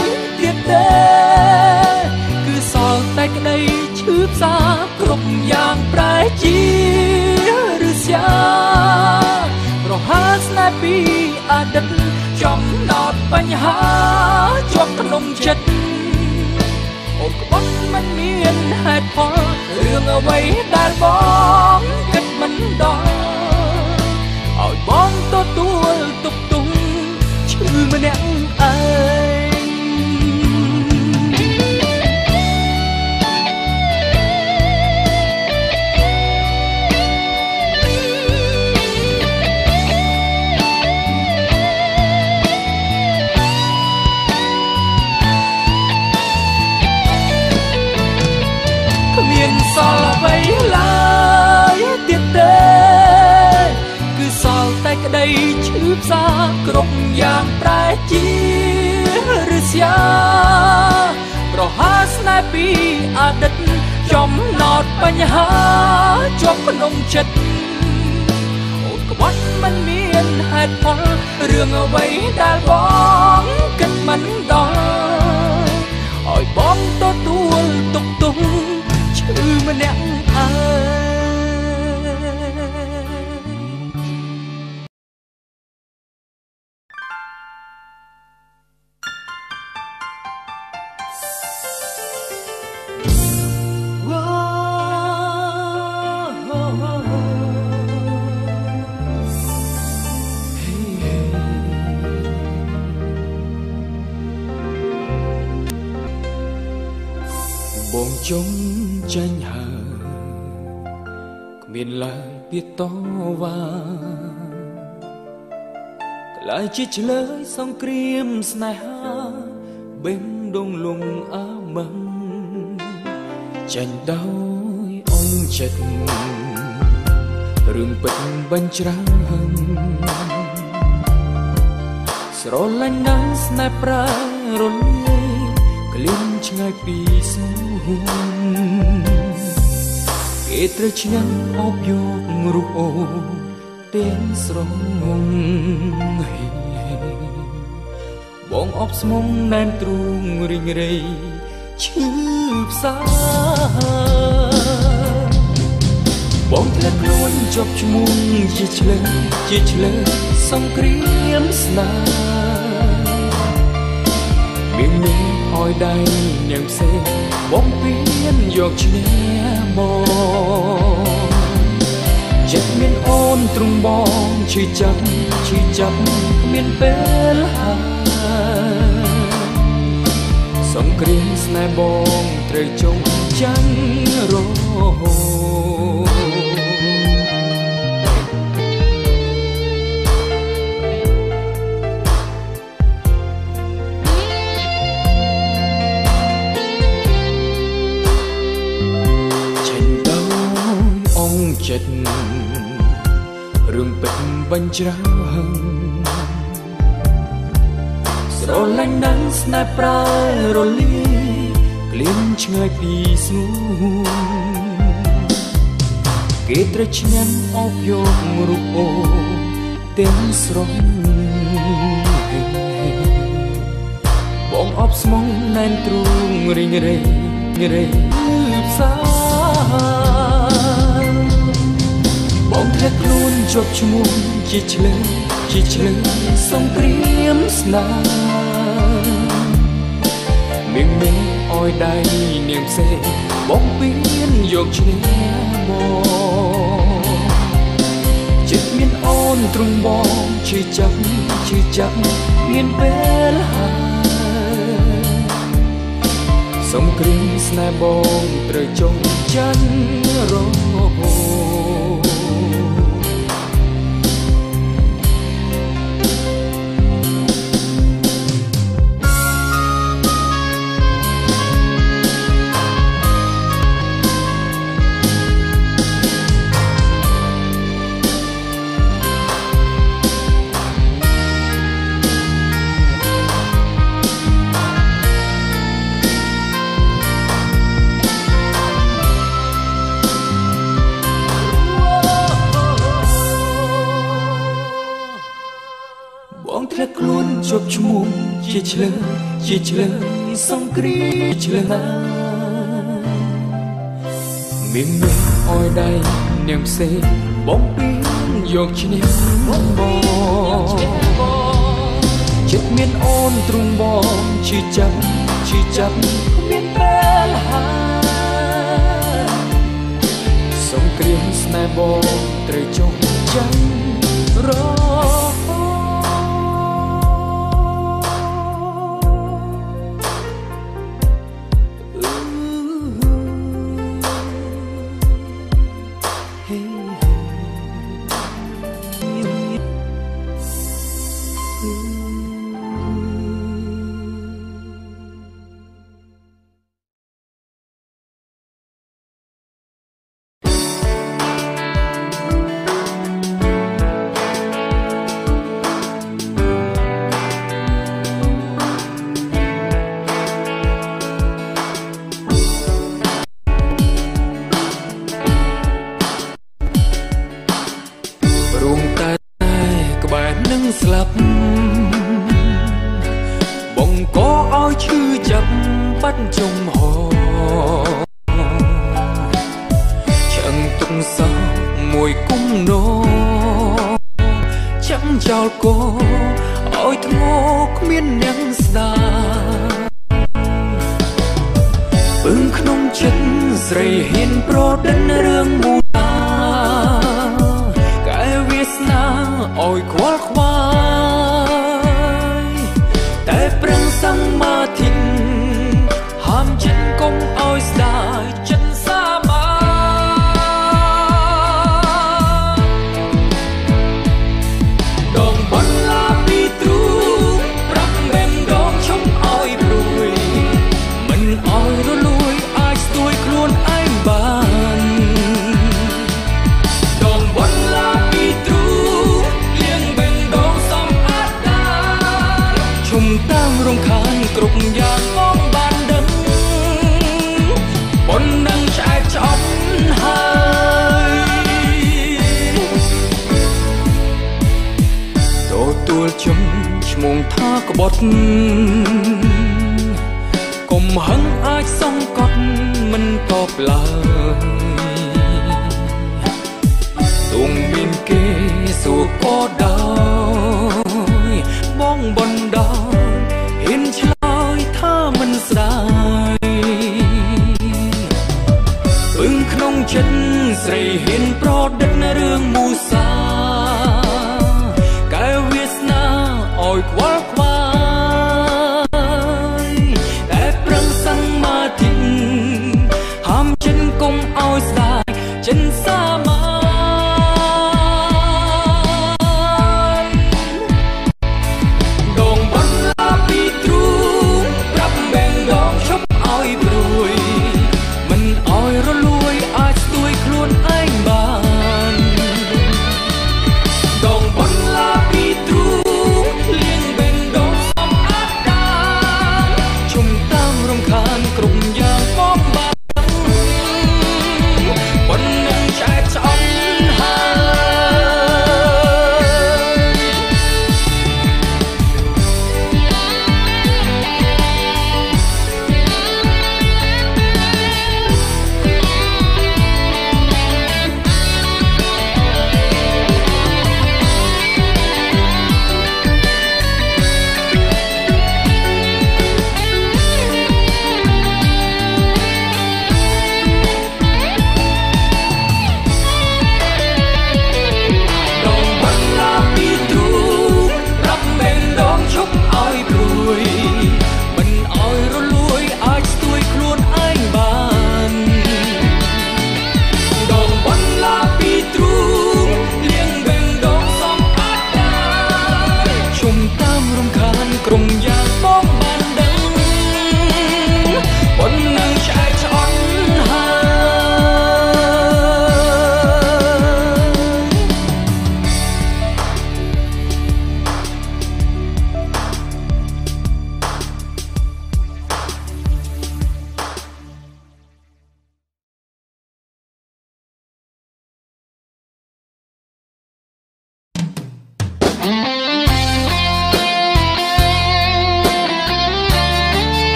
យទៀតទេគឺសល់តែក្តីឈឺផ្សាគ្រប់យ៉ាងប្រែជាឬស្យាប្រហាស្នេហ៍ពីអតីតចំណោតបញ្ហាជាប់ក្នុងចិត្តអូនក្បត់មិនមានហេតុផលរឿងអ្វីដែលបងគិតមិនដល់ឲ្យ បងទទួលទុកទុំឈឺម្នាក់ឯងគ្មានសល់អ្វីឡើយ ឈឺផ្សាគ្រប់យ៉ាងប្រែជាឬស្យាប្រហាស្នេហ៍ពីអតីតចំណោតបញ្ហាជាប់ក្នុងចិត្តអូនក្បត់មិនមានហេតុផលរឿងអ្វីដែលបងគិតមិនដល់ មានឡើងពីតវ៉ាក្លាយជាឆ្លើយសង្គ្រាមស្នេហាបេះដូងលងអាម៉ងចាញ់ដោយអងចិត្តរឿងពិតបញ្ច្រាំស្រលាញ់ណាស់ស្នេហ៍ប្រារលាយក្លៀនឆ្ងាយពីសួន គេត្រូវឆ្ងាញ់អបយករូបអូទាំងស្រងបងអបស្មុំណែនទ្រូងរីងរៃឈឺផ្សាបងធ្លាក់ខ្លួនជាប់ឈ្មោះជាឆ្លើជាឆ្លើសង្គ្រាមស្នេហ៍មានមាន អោយដៃនាងផ្សេងបងពៀនយកឈ្នះមកចិត្តមានអូនទ្រង់បងឈឺចាប់ឈឺចាប់មានពេលហើយសង្គ្រាមស្នេហ៍បងត្រូវចងចាំរហូត ចិត្តរឿងពិតបញ្ច្រាំស្រលាញ់ណាស់ស្នេហ៍ប្រើរលីក្លៀនឆ្ងាយពីស្ងួនគេត្រូវឈ្នះអបយករូបអូទាំងស្រស់បងអបស្មងណែនទ្រូងរីងរៃរៃ លាក់ខ្លួនជាប់ឈ្មោះជាឆ្លើជាឆ្លើសង្គ្រាមស្នេហ៍មានមានអោយដៃនាងផ្សេងបងពៀនយកឈ្នះមកចិត្តមានអូនទ្រង់បងឈឺចាប់ឈឺចាប់មានពេលហើយសង្គ្រាមស្នេហ៍បងត្រូវចងចាញ់រហូត ឆ្លើជាឆ្លើសង្គ្រាឆ្លើណាមានមានអយដៃនាងផ្សេងបងពីយកឈ្នះបងចិត្តមានអូនទ្រង់បងឈឺចាប់ឈឺចាប់គ្មានពេលហើយសង្គ្រាមស្នេហ៍បងត្រូវចុះចាំរក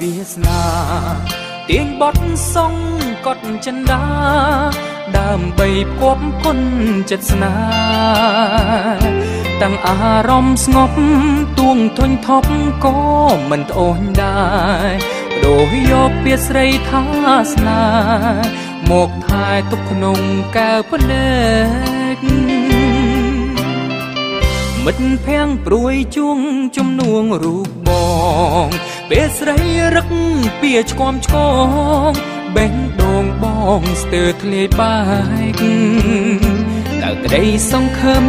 វែងវាសនាទាញបត់សងកត់ចិន្តាដើម្បីគប់គុណចិត្តស្នាតាំងអារម្មណ៍ស្ងប់ទួងធុញថប់ក៏មិនត្អូញដែរដូរយកពាក្យស្រីថាស្នាមកថែទុកក្នុងកែវភ្នែកមិត្តភាំងព្រួយជួងជំនួងរូបបង ពេលស្រីរឹកពីឆ្គាំឆ្កងបេះដូងបងស្ទើរធ្លាយបែកតើក្តីសង្ឃឹម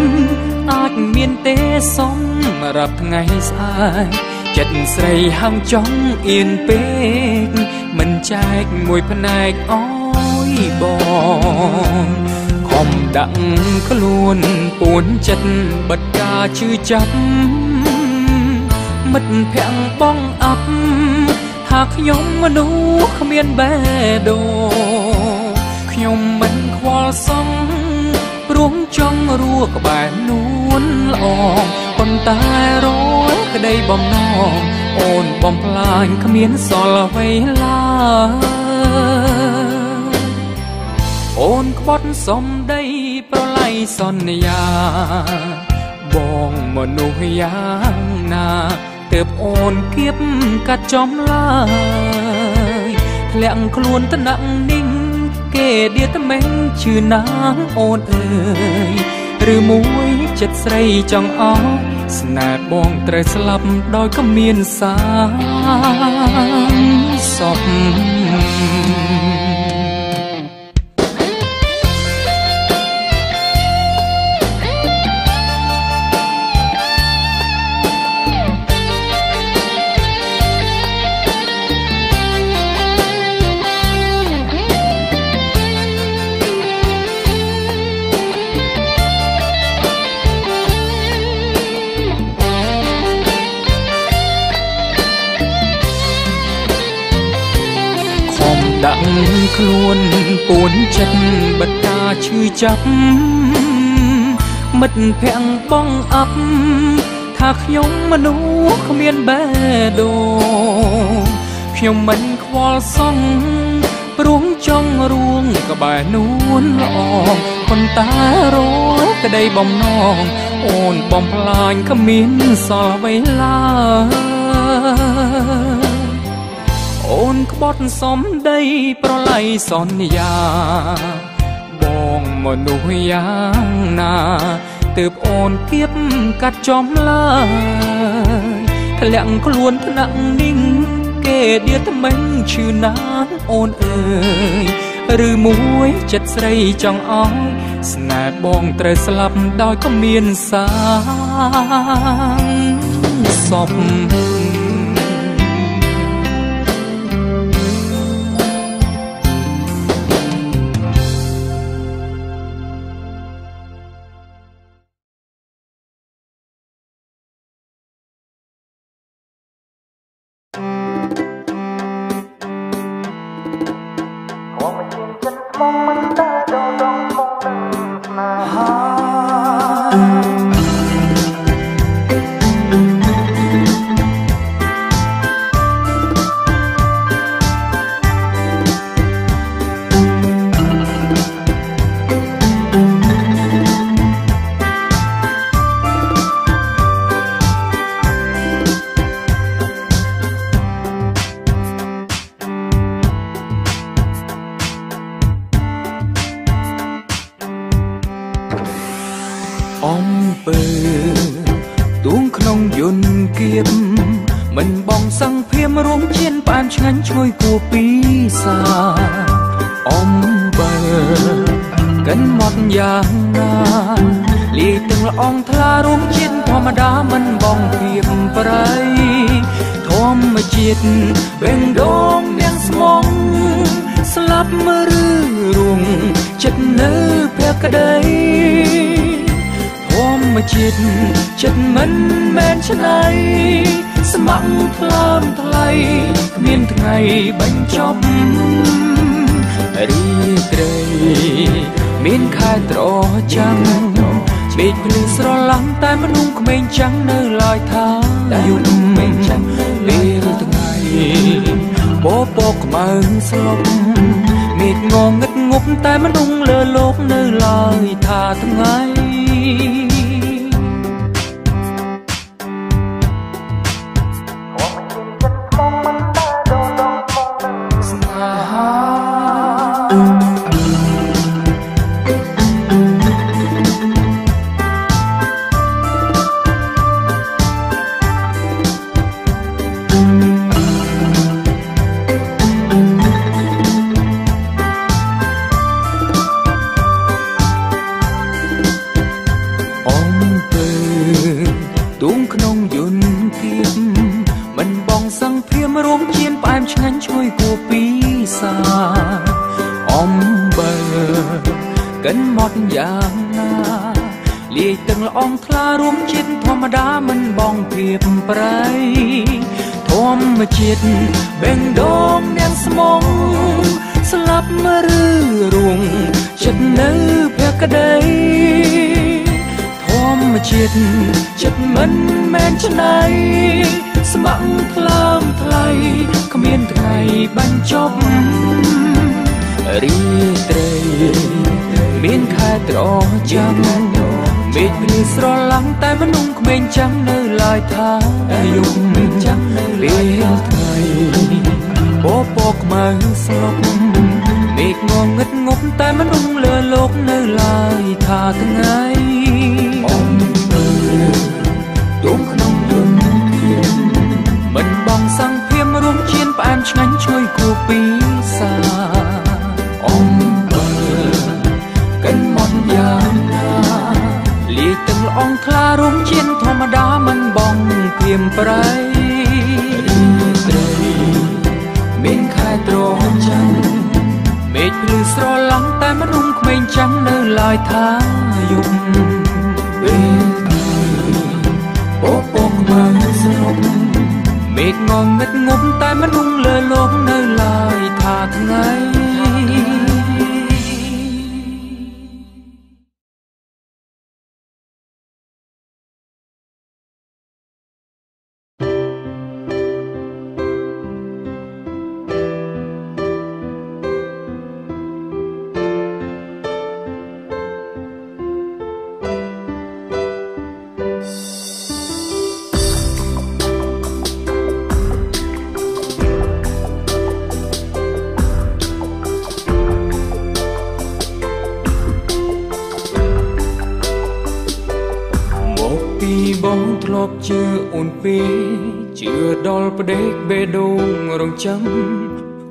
អាចមានទេសម្រាប់ថ្ងៃស្អែកចិត្តស្រីហាំចង់អៀនពេកមិនចែកមួយផ្នែកអើយបងខំដាក់ខ្លួនពួនចិត្តបិទការជឿចាប់មិត្តភ័ក្ដិបងអាប់ថា ខ្ញុំមនុស្សគ្មានបេះដូងខ្ញុំមិនខ្វល់សងព្រោះចង់រੂក្បែរនួនល្អប៉ុន្តែរយក្តីបំណងអូនបំផ្លាញគ្មានសល់អ្វីឡើយអូនក្បត់សំដីឡ័យសន្យា បងមនុស្សយ៉ាងណា ទើបអូនគៀបកាត់ចំឡើយធ្លាក់ខ្លួនត្នាក់นิ่งគេដៀតមេងឈឺណាងអូនអើយឬមួយចិត្តស្រីចង់អោស្នេហ៍បងត្រូវស្លាប់ដោយគ្មានសាសព ខ្លួនពួនចិត្តបតាឈឺចាប់មិត្តភ័ក្ដិបងអាប់ថាខ្ញុំមនុស្សគ្មានបេះដូងខ្ញុំមិនខ្វល់សងព្រោះចង់រួងក្បែរនួនល្អប៉ុន្តែរលក្តីបំណងអូនបំផ្លាញគ្មានសល់វេលា អូនក្បត់សំដីប្រឡ័យសន្យាបងមនុស្សយ៉ាងណាទើបអូនគៀបកាត់ចំឡើយធ្លាក់ខ្លួនថ្នាក់นิ่งគេដៀតមិនឈឺណាស់អូនអើយឬមួយចិត្តស្រីចង់អោយស្នេហ៍បងត្រូវស្លាប់ដោយក៏មានសាងសព ថាយប់មិនចាំពេលថ្ងៃបបកខ្មៅស្លុបមេឃងងឹតងប់តែមនុស្សលើលោកនៅឡើយថាថ្ងៃ ឡើយថាយំចាំនៅឡើយថ្ងៃពពកខ្មៅស្លុក ផ្ដេកបេះដូងរងចាំ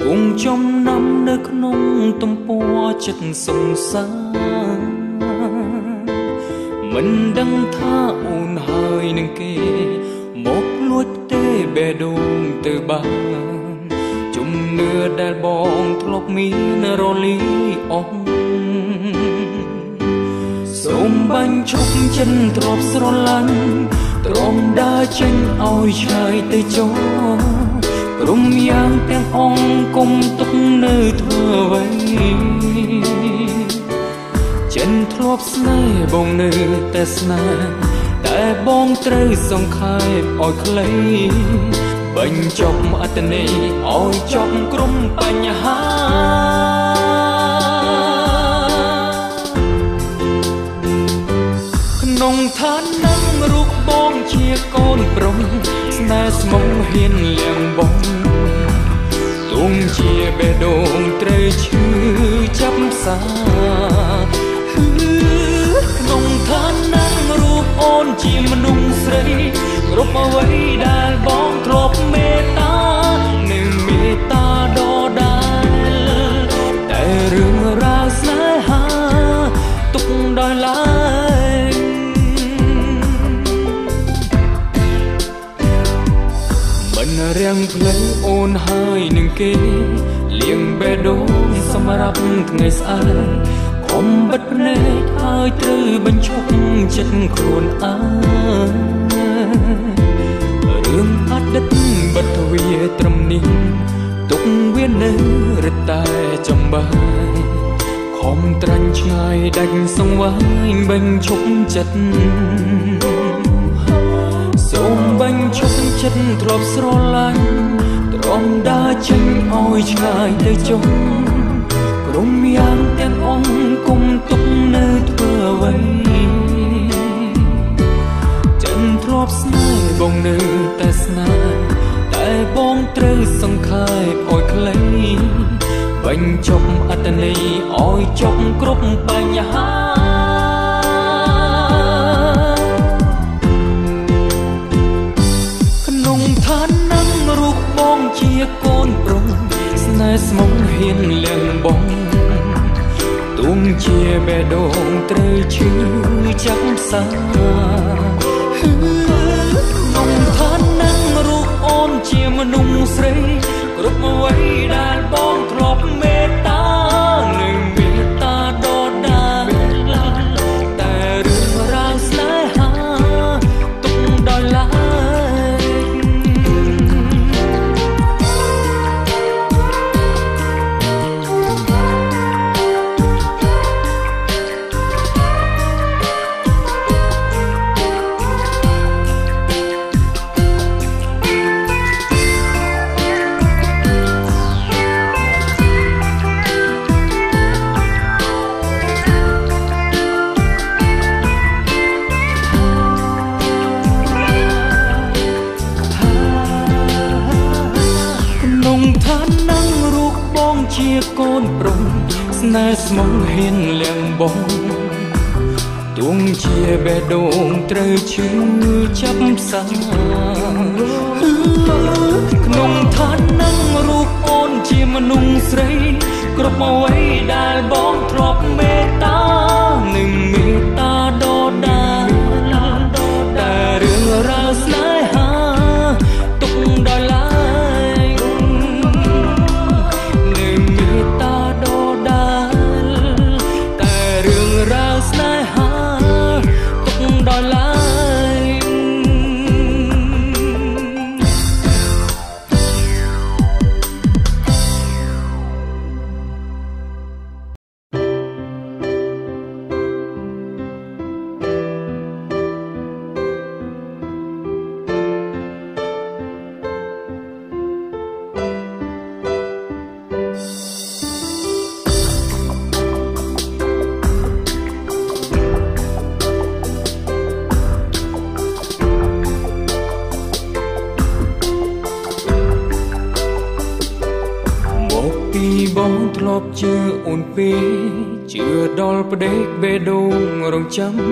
គង់ចំណាំនៅក្នុងទំព័រចិត្តសង្សារមិនដឹងថាអូនហើយនឹងគេមកលួចទេបេះដូងទៅបានជំនឿដែលបងធ្លាប់មានរលីអស់ បាញ់ឈប់ចិនទ្របស្រឡាញ់ទ្រាំដើរចេញឲ្យឆ្ងាយទៅចោក្រុមយ៉ាងទាំងអង្គគុំទុកនៅធ្វើអ្វីចិនធ្លាប់ស្នេហ៍បងនៅតែស្នេហ៍តែបងត្រូវសង្ខេបឲ្យខ្លីបញ្ចប់អត្តន័យឲ្យចប់ក្រុមបញ្ហា ងឋាននឹងរូបបងជាកូនប្រុសស្នេហ៍ស្មុំហ៊ានលៀងបងទុំជាបេះដូងត្រូវឈឺចាប់សាក្នុងឋាននឹងរូបអូនជាមនុស្សស្រីគ្រប់អ្វីដែលបងធ្លាប់មេត្តា រាំងភ្លឺអូនហើយនឹងគេលៀងបេះដូងសម្រាប់ថ្ងៃស្អែកខំបិទភ្នែកហើយត្រូវបញ្ឈប់ចិត្តខ្លួនអើរឿងអតីតបិទទ្វារត្រឹមនេះទុកវានៅរតែចំបាយខំត្រាញ់ឆ្ងាយដាច់សង្វាយបញ្ឈប់ចិត្តសូមបញ្ឈប់ចិត្តទ្រពស្រឡាញ់ទ្រាំដើរចេញឲ្យឆ្ងាយទៅចុងក្រុមយ៉ាងទាំងអង្គគុំទុកនៅធ្វើអ្វីចិនធ្លាប់ស្នេហ៍បងនៅតែស្នេហ៍តែបងត្រូវសង្ខេបឲ្យខ្លីបញ្ចប់អត្តន័យឲ្យចប់គ្រប់បញ្ហា ស្នេហ៍ស្មុំហ៊ានលៀងបងទុំជាបេះដូងត្រូវឈឺចាប់សា ង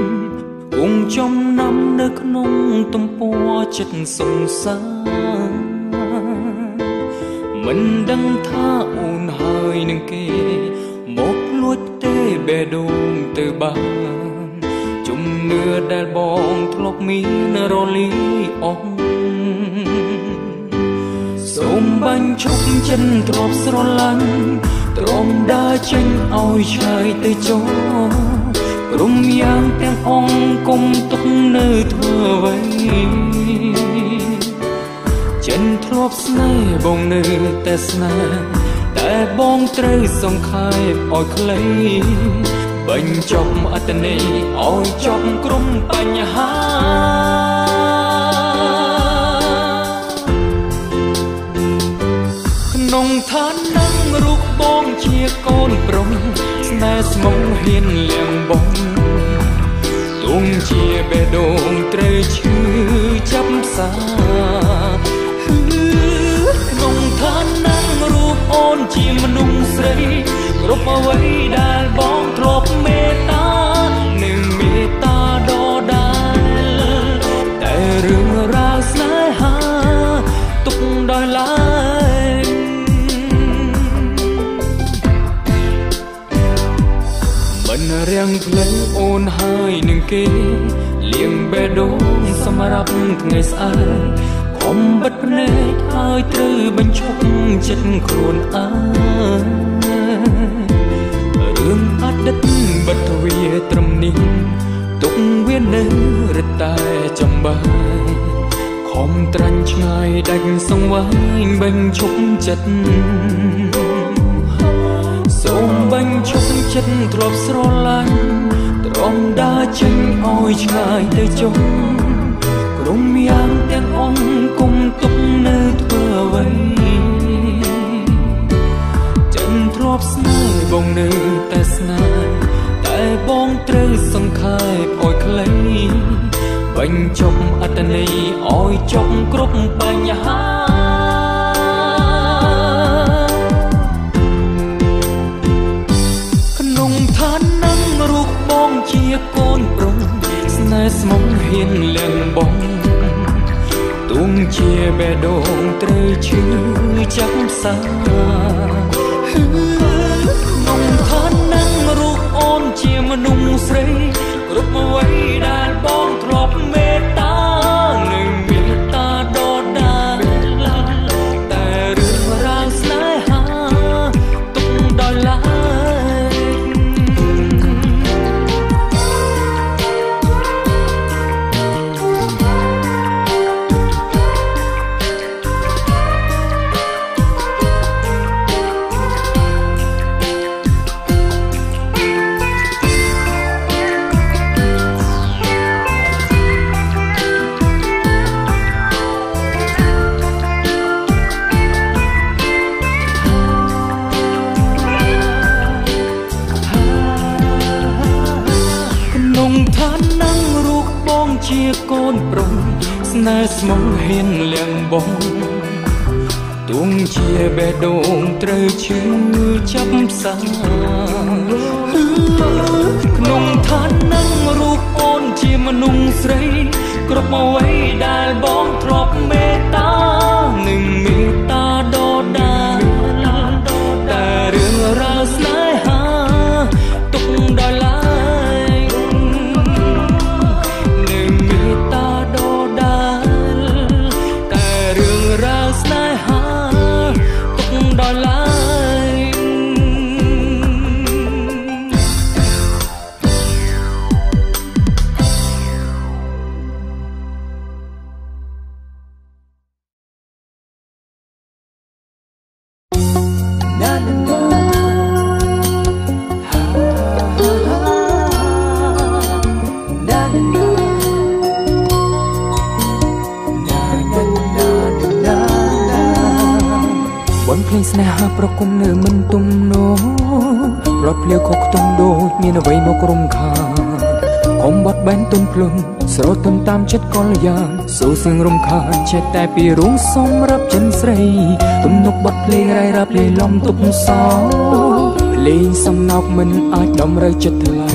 តែបងត្រូវសង្ខេបឲ្យខ្លីបញ្ចប់អត្តន័យឲ្យចប់ក្រុមបញ្ហាក្នុងឋាននឹងរូបបងជាកូនប្រុងស្នេហ៍ស្មងហ៊ានលៀងបងទុំជាបេះដូងត្រូវឈឺចាប់សាក្នុងឋាននឹងរូប អូនជាមនុស្សស្រីគ្រប់អ្វីដែលបងធ្លាប់មេត្តានឹងមេត្តាដដែលតែរឿងរ៉ាវស្នេហាទុកដល់ឡើយមិនរាំងភ្លេងអូនហើយនឹងគេលៀងបេះដូងសម្រាប់ថ្ងៃស្អែកខំបិទភ្នែកហើ យត្រូវបញ្ឈប់ចិត្តខ្លួនអើរឿងអតីតបិទទ្វារត្រឹមនេះទុកវានៅរតែចំបាយខំត្រាញ់ឆ្ងាយដាច់សង្វាយបញ្ឈប់ចិត្តសូមបាញ់ឈប់ចិត្តទ្របស្រឡាញ់ទ្រាំដើរចេញឲ្យឆ្ងាយទៅចុះក្រុមយ៉ាងទាំងអង្គ គុំទុកនៅធ្វើអ្វីចិនទ្របស្នេហ៍បងនៅតែស្នេហ៍តែបងត្រូវសង្ខេបឲ្យខ្លីបញ្ចប់អត្តន័យឲ្យចប់គ្រប់បញ្ហាក្នុងឋាននឹងរូបបងជាកូនប្រុងស្នេហ៍ស្មងហ៊ានលៀងបងទុំ ជាបេះដូងត្រូវឈឺចាប់សាក្នុងឋាននឹងរូបអូនជាមនុស្សស្រីគ្រប់អ្វីដែល ឋាននឹងរូបបងជាកូនប្រុសស្នេហ៍ស្មងហ៊ានលៀងបងទួងជាបេះដូងត្រូវឈឺចាប់ផ្សាក្នុងឋាននឹងរូបអូនជាមនុស្សស្រី គ្រប់អ្វីដែលបងធ្លាប់មេត្តានឹងមាន តទៅតាមចិត្តកលយ៉ាងសូរសៀងរំខានចេះតែពីរូងសម្រាប់ចិនស្រីទំនុកបត់ភ្លេងរ៉ៃរ៉ាប់លេលំទប់សោភ្លេងសំណោកមិនអាចដំរើចិត្តថ្លៃ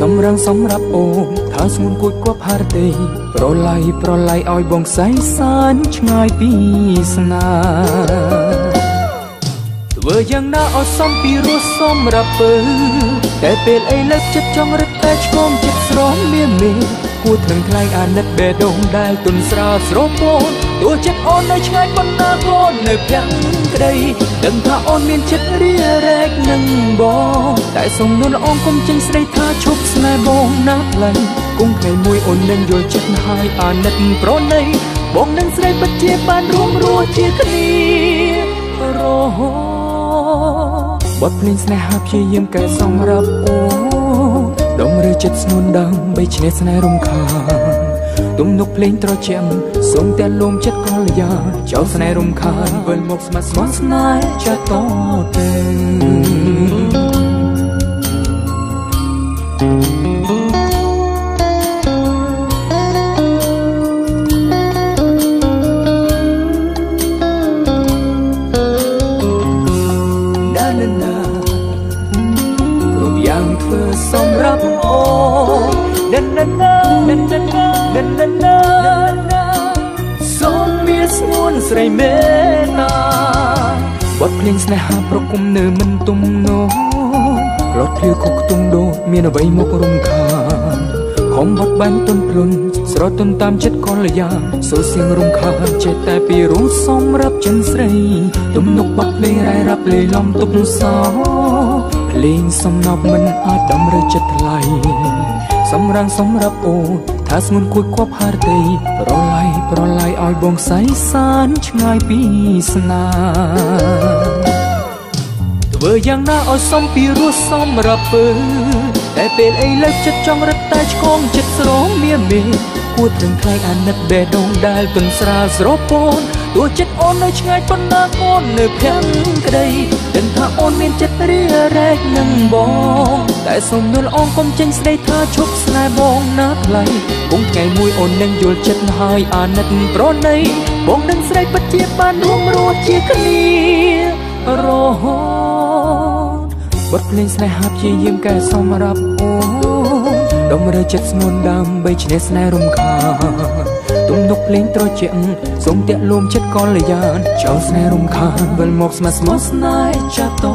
សម្រាប់សម្រាប់អូនថាស្ងួនគួចគប់ហារទេប្រឡ័យប្រឡ័យឲ្យបងសៃសានឆ្ងាយពីស្នាធ្វើយ៉ាងណាឲ្យសំពីរសសម្រាប់ពើតែពេលអីលើកចិត្តចង់រឹតតែឆ្កងចិត្តស្រស់មានមេ គួរថ្លឹងថ្លែងអាណិតបេះដូងដែលទុនស្រាលស្រពូនទោះចិត្តអូននៅឆ្ងាយប៉ុណ្ណាក៏នៅភ័ក្រក្តីដឹងថាអូនមានចិត្តរារែកនឹងបងតែសុំនួនល្អងកុំចេញស្ដីថាឈប់ស្នេហ៍បងណាស់ឡើយគង់ថ្ងៃមួយអូននឹងយល់ចិត្តហើយអាណិតប្រណីបងនឹងស្រីពិតជាបានរួមរស់ជាគ្នារហូតបទភ្លេងស្នេហាព្យាយាមកែសម្រាប់អូដងឬ ចិត្តស្នួនដើម្បីឈ្នះស្នេហ៍រំខានទំនុកភ្លេងត្រជាក់សូមតែលំចិត្តកលយាចោលស្នេហ៍រំខានវិលមកស្មាត់ស្មន់ស្នេហ៍ចាតទៅ មេត្តាបទភ្លេងស្នេហាប្រគុំនៅមិនទំនោរលត់ភ្លៀវខុសខ្ទង់ដូចមានអ្វីមករំខានខំបត់បែនទុនភ្លុនស្រទន់តាមចិត្តកលយ៉ាងសូរសៀងរំខានចេះតែពីរូងសម្រាប់ចិនស្រី ទំនុកបត់ភ្លេងរ៉ៃរ៉ាប់លេលំទប់សោភ្លេងសំណប់មិនអាចដំរើចិត្តថ្លៃសម្រាប់សម្រាប់អូន ថាស្ងួនគួចគប់ហារទេប្រឡ័យប្រឡ័យឲ្យបងសៃសានឆ្ងាយពីស្នាមធ្វើយ៉ាងណាឲ្យសមពីរសសម្រាប់ពើតែពេលអីលើកចិត្តចង់រឹតតែឆ្កងចិត្តស្រងមានមេគួរត្រឹមថ្លៃអាណិតបេះដូងដែលទុនស្រាលស្រពូនទោះចិត្ត អូននៅឆ្ងាយប៉ុណ្ណាកូននៅភ័ក្រក្តីដឹងថាអូនមានចិត្តរារែកនឹងបងតែសូមនួនល្អងកុំចេញស្ដីថាឈប់ស្នេហ៍បងណាថ្លៃគង់ថ្ងៃមួយអូននឹងយល់ចិត្តហើយអាណិតប្រណីបងនឹងស្រីពិតជាបានរួមរស់ជាគ្នារហូតបទភ្លេងស្នេហាព្យាយាមកែសម្រាប់អូនដំរើចិត្តស្ងួនដើម្បីឈ្នះស្នេហ៍រំខាន ទំនុកភ្លេងត្រជាក់សូមតាក់លួមចិត្តកលយានចោលស្នេហ៍រំខានវិលមកស្មាត់ស្មោះស្នេហ៍ចាត់ត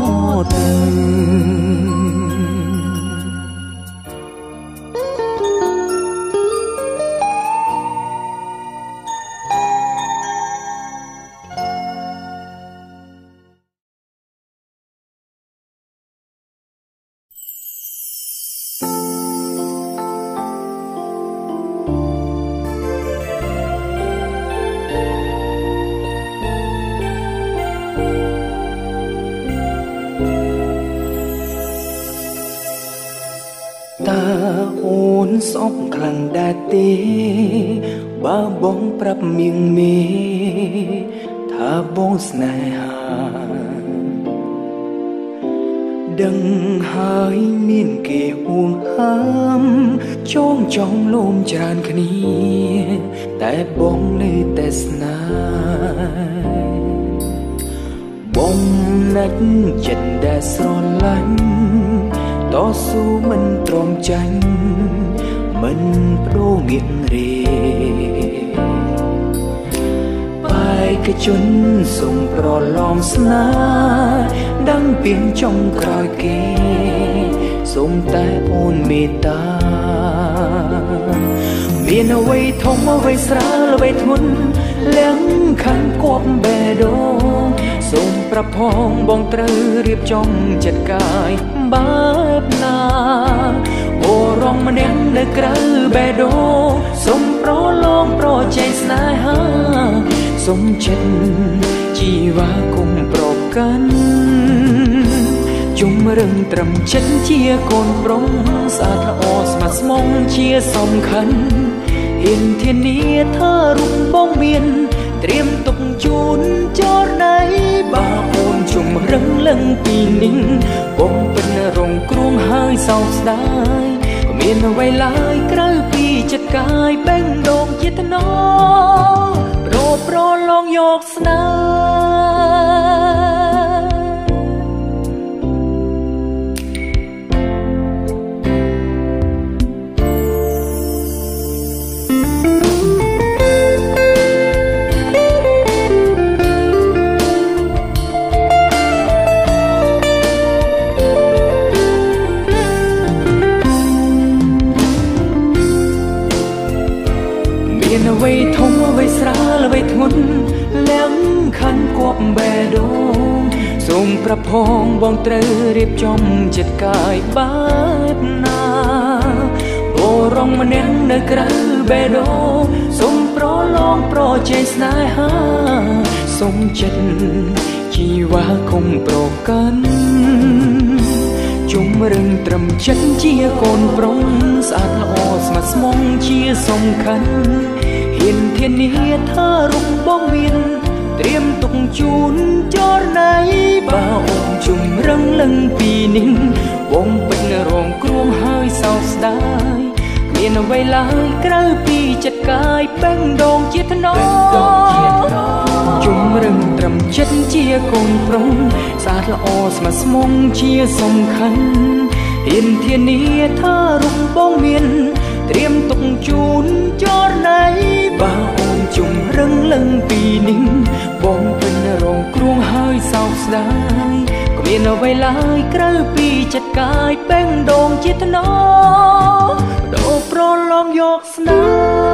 ទៅ 明明 ជនសុំប្រឡំស្នេហ៍ដឹងពីចុងក្រោយគេសុំតែអូនមេត្តាមានអ្វីធំអ្វីស្រាលអ្វីធ្ងន់លៀងខាន់គប់បេះដូងសូមប្រផងបងត្រូវរៀបចំចិត្តកាយបែបណាអូរងម្នាក់នៅក្រៅបេះដូងសូមប្រឡងប្រជែងស្នេហា សូមចិត្តជីវ៉ាគុំប្រកាន់ជុំរឹងត្រឹមចិត្តជាកូនប្រុងស្អាតល្អស្មាត់ស្មងជាសំខាន់ហ៊ានធានាថារូបបងមាន ត្រៀមទុកជូនចរណៃបើអូនជុំរឹងលឹងពីនេះបងពិនរងគ្រោះហើយសោកស្ដាយក៏មានអ្វីឡើយក្រៅពីចិត្តកាយបេងដងចិត្តណោប្រ ប្រឡងយកស្នេហ៍ ប់បេះដូងសូមប្រផងបងត្រូវរៀបចំចិត្តកាយបែបណាអូរងម្នាក់នៅក្រៅបេះដូងសូមប្រឡងប្រជែងស្នេហាសូមចិត្តជីវ៉ាគង់ប្រកាន់ជុំរឹងត្រឹមចិត្តជាកូនប្រុងស្អាតល្អស្មាត់ស្មងជាសំខាន់ហ៊ានធានាថារូបបងមាន ត្រៀមទុកជូនចរណៃបើអូនជុំរឹងលឹងពីនេះបងពេញរងគ្រោះហើយសោកស្ដាយគ្មានអ្វីឡើយក្រៅពីចិត្តកាយបេងដងជាថ្នមជុំរឹងត្រឹមចិត្តជាកូនប្រុងស្អាតល្អស្មាត់ស្មងជាសំខាន់ហ៊ានធានាថារូបបងមាន ត្រៀមទុកជូនចរណៃបើអូន ជុំរឹងលឹងពីនេះបងពេញរងគ្រោះហើយសោកស្ដាយគ្មានអ្វីឡើយក្រៅពីចិត្តកាយបេងដងជាថ្នមដោប្រឡងយកស្នេហ៍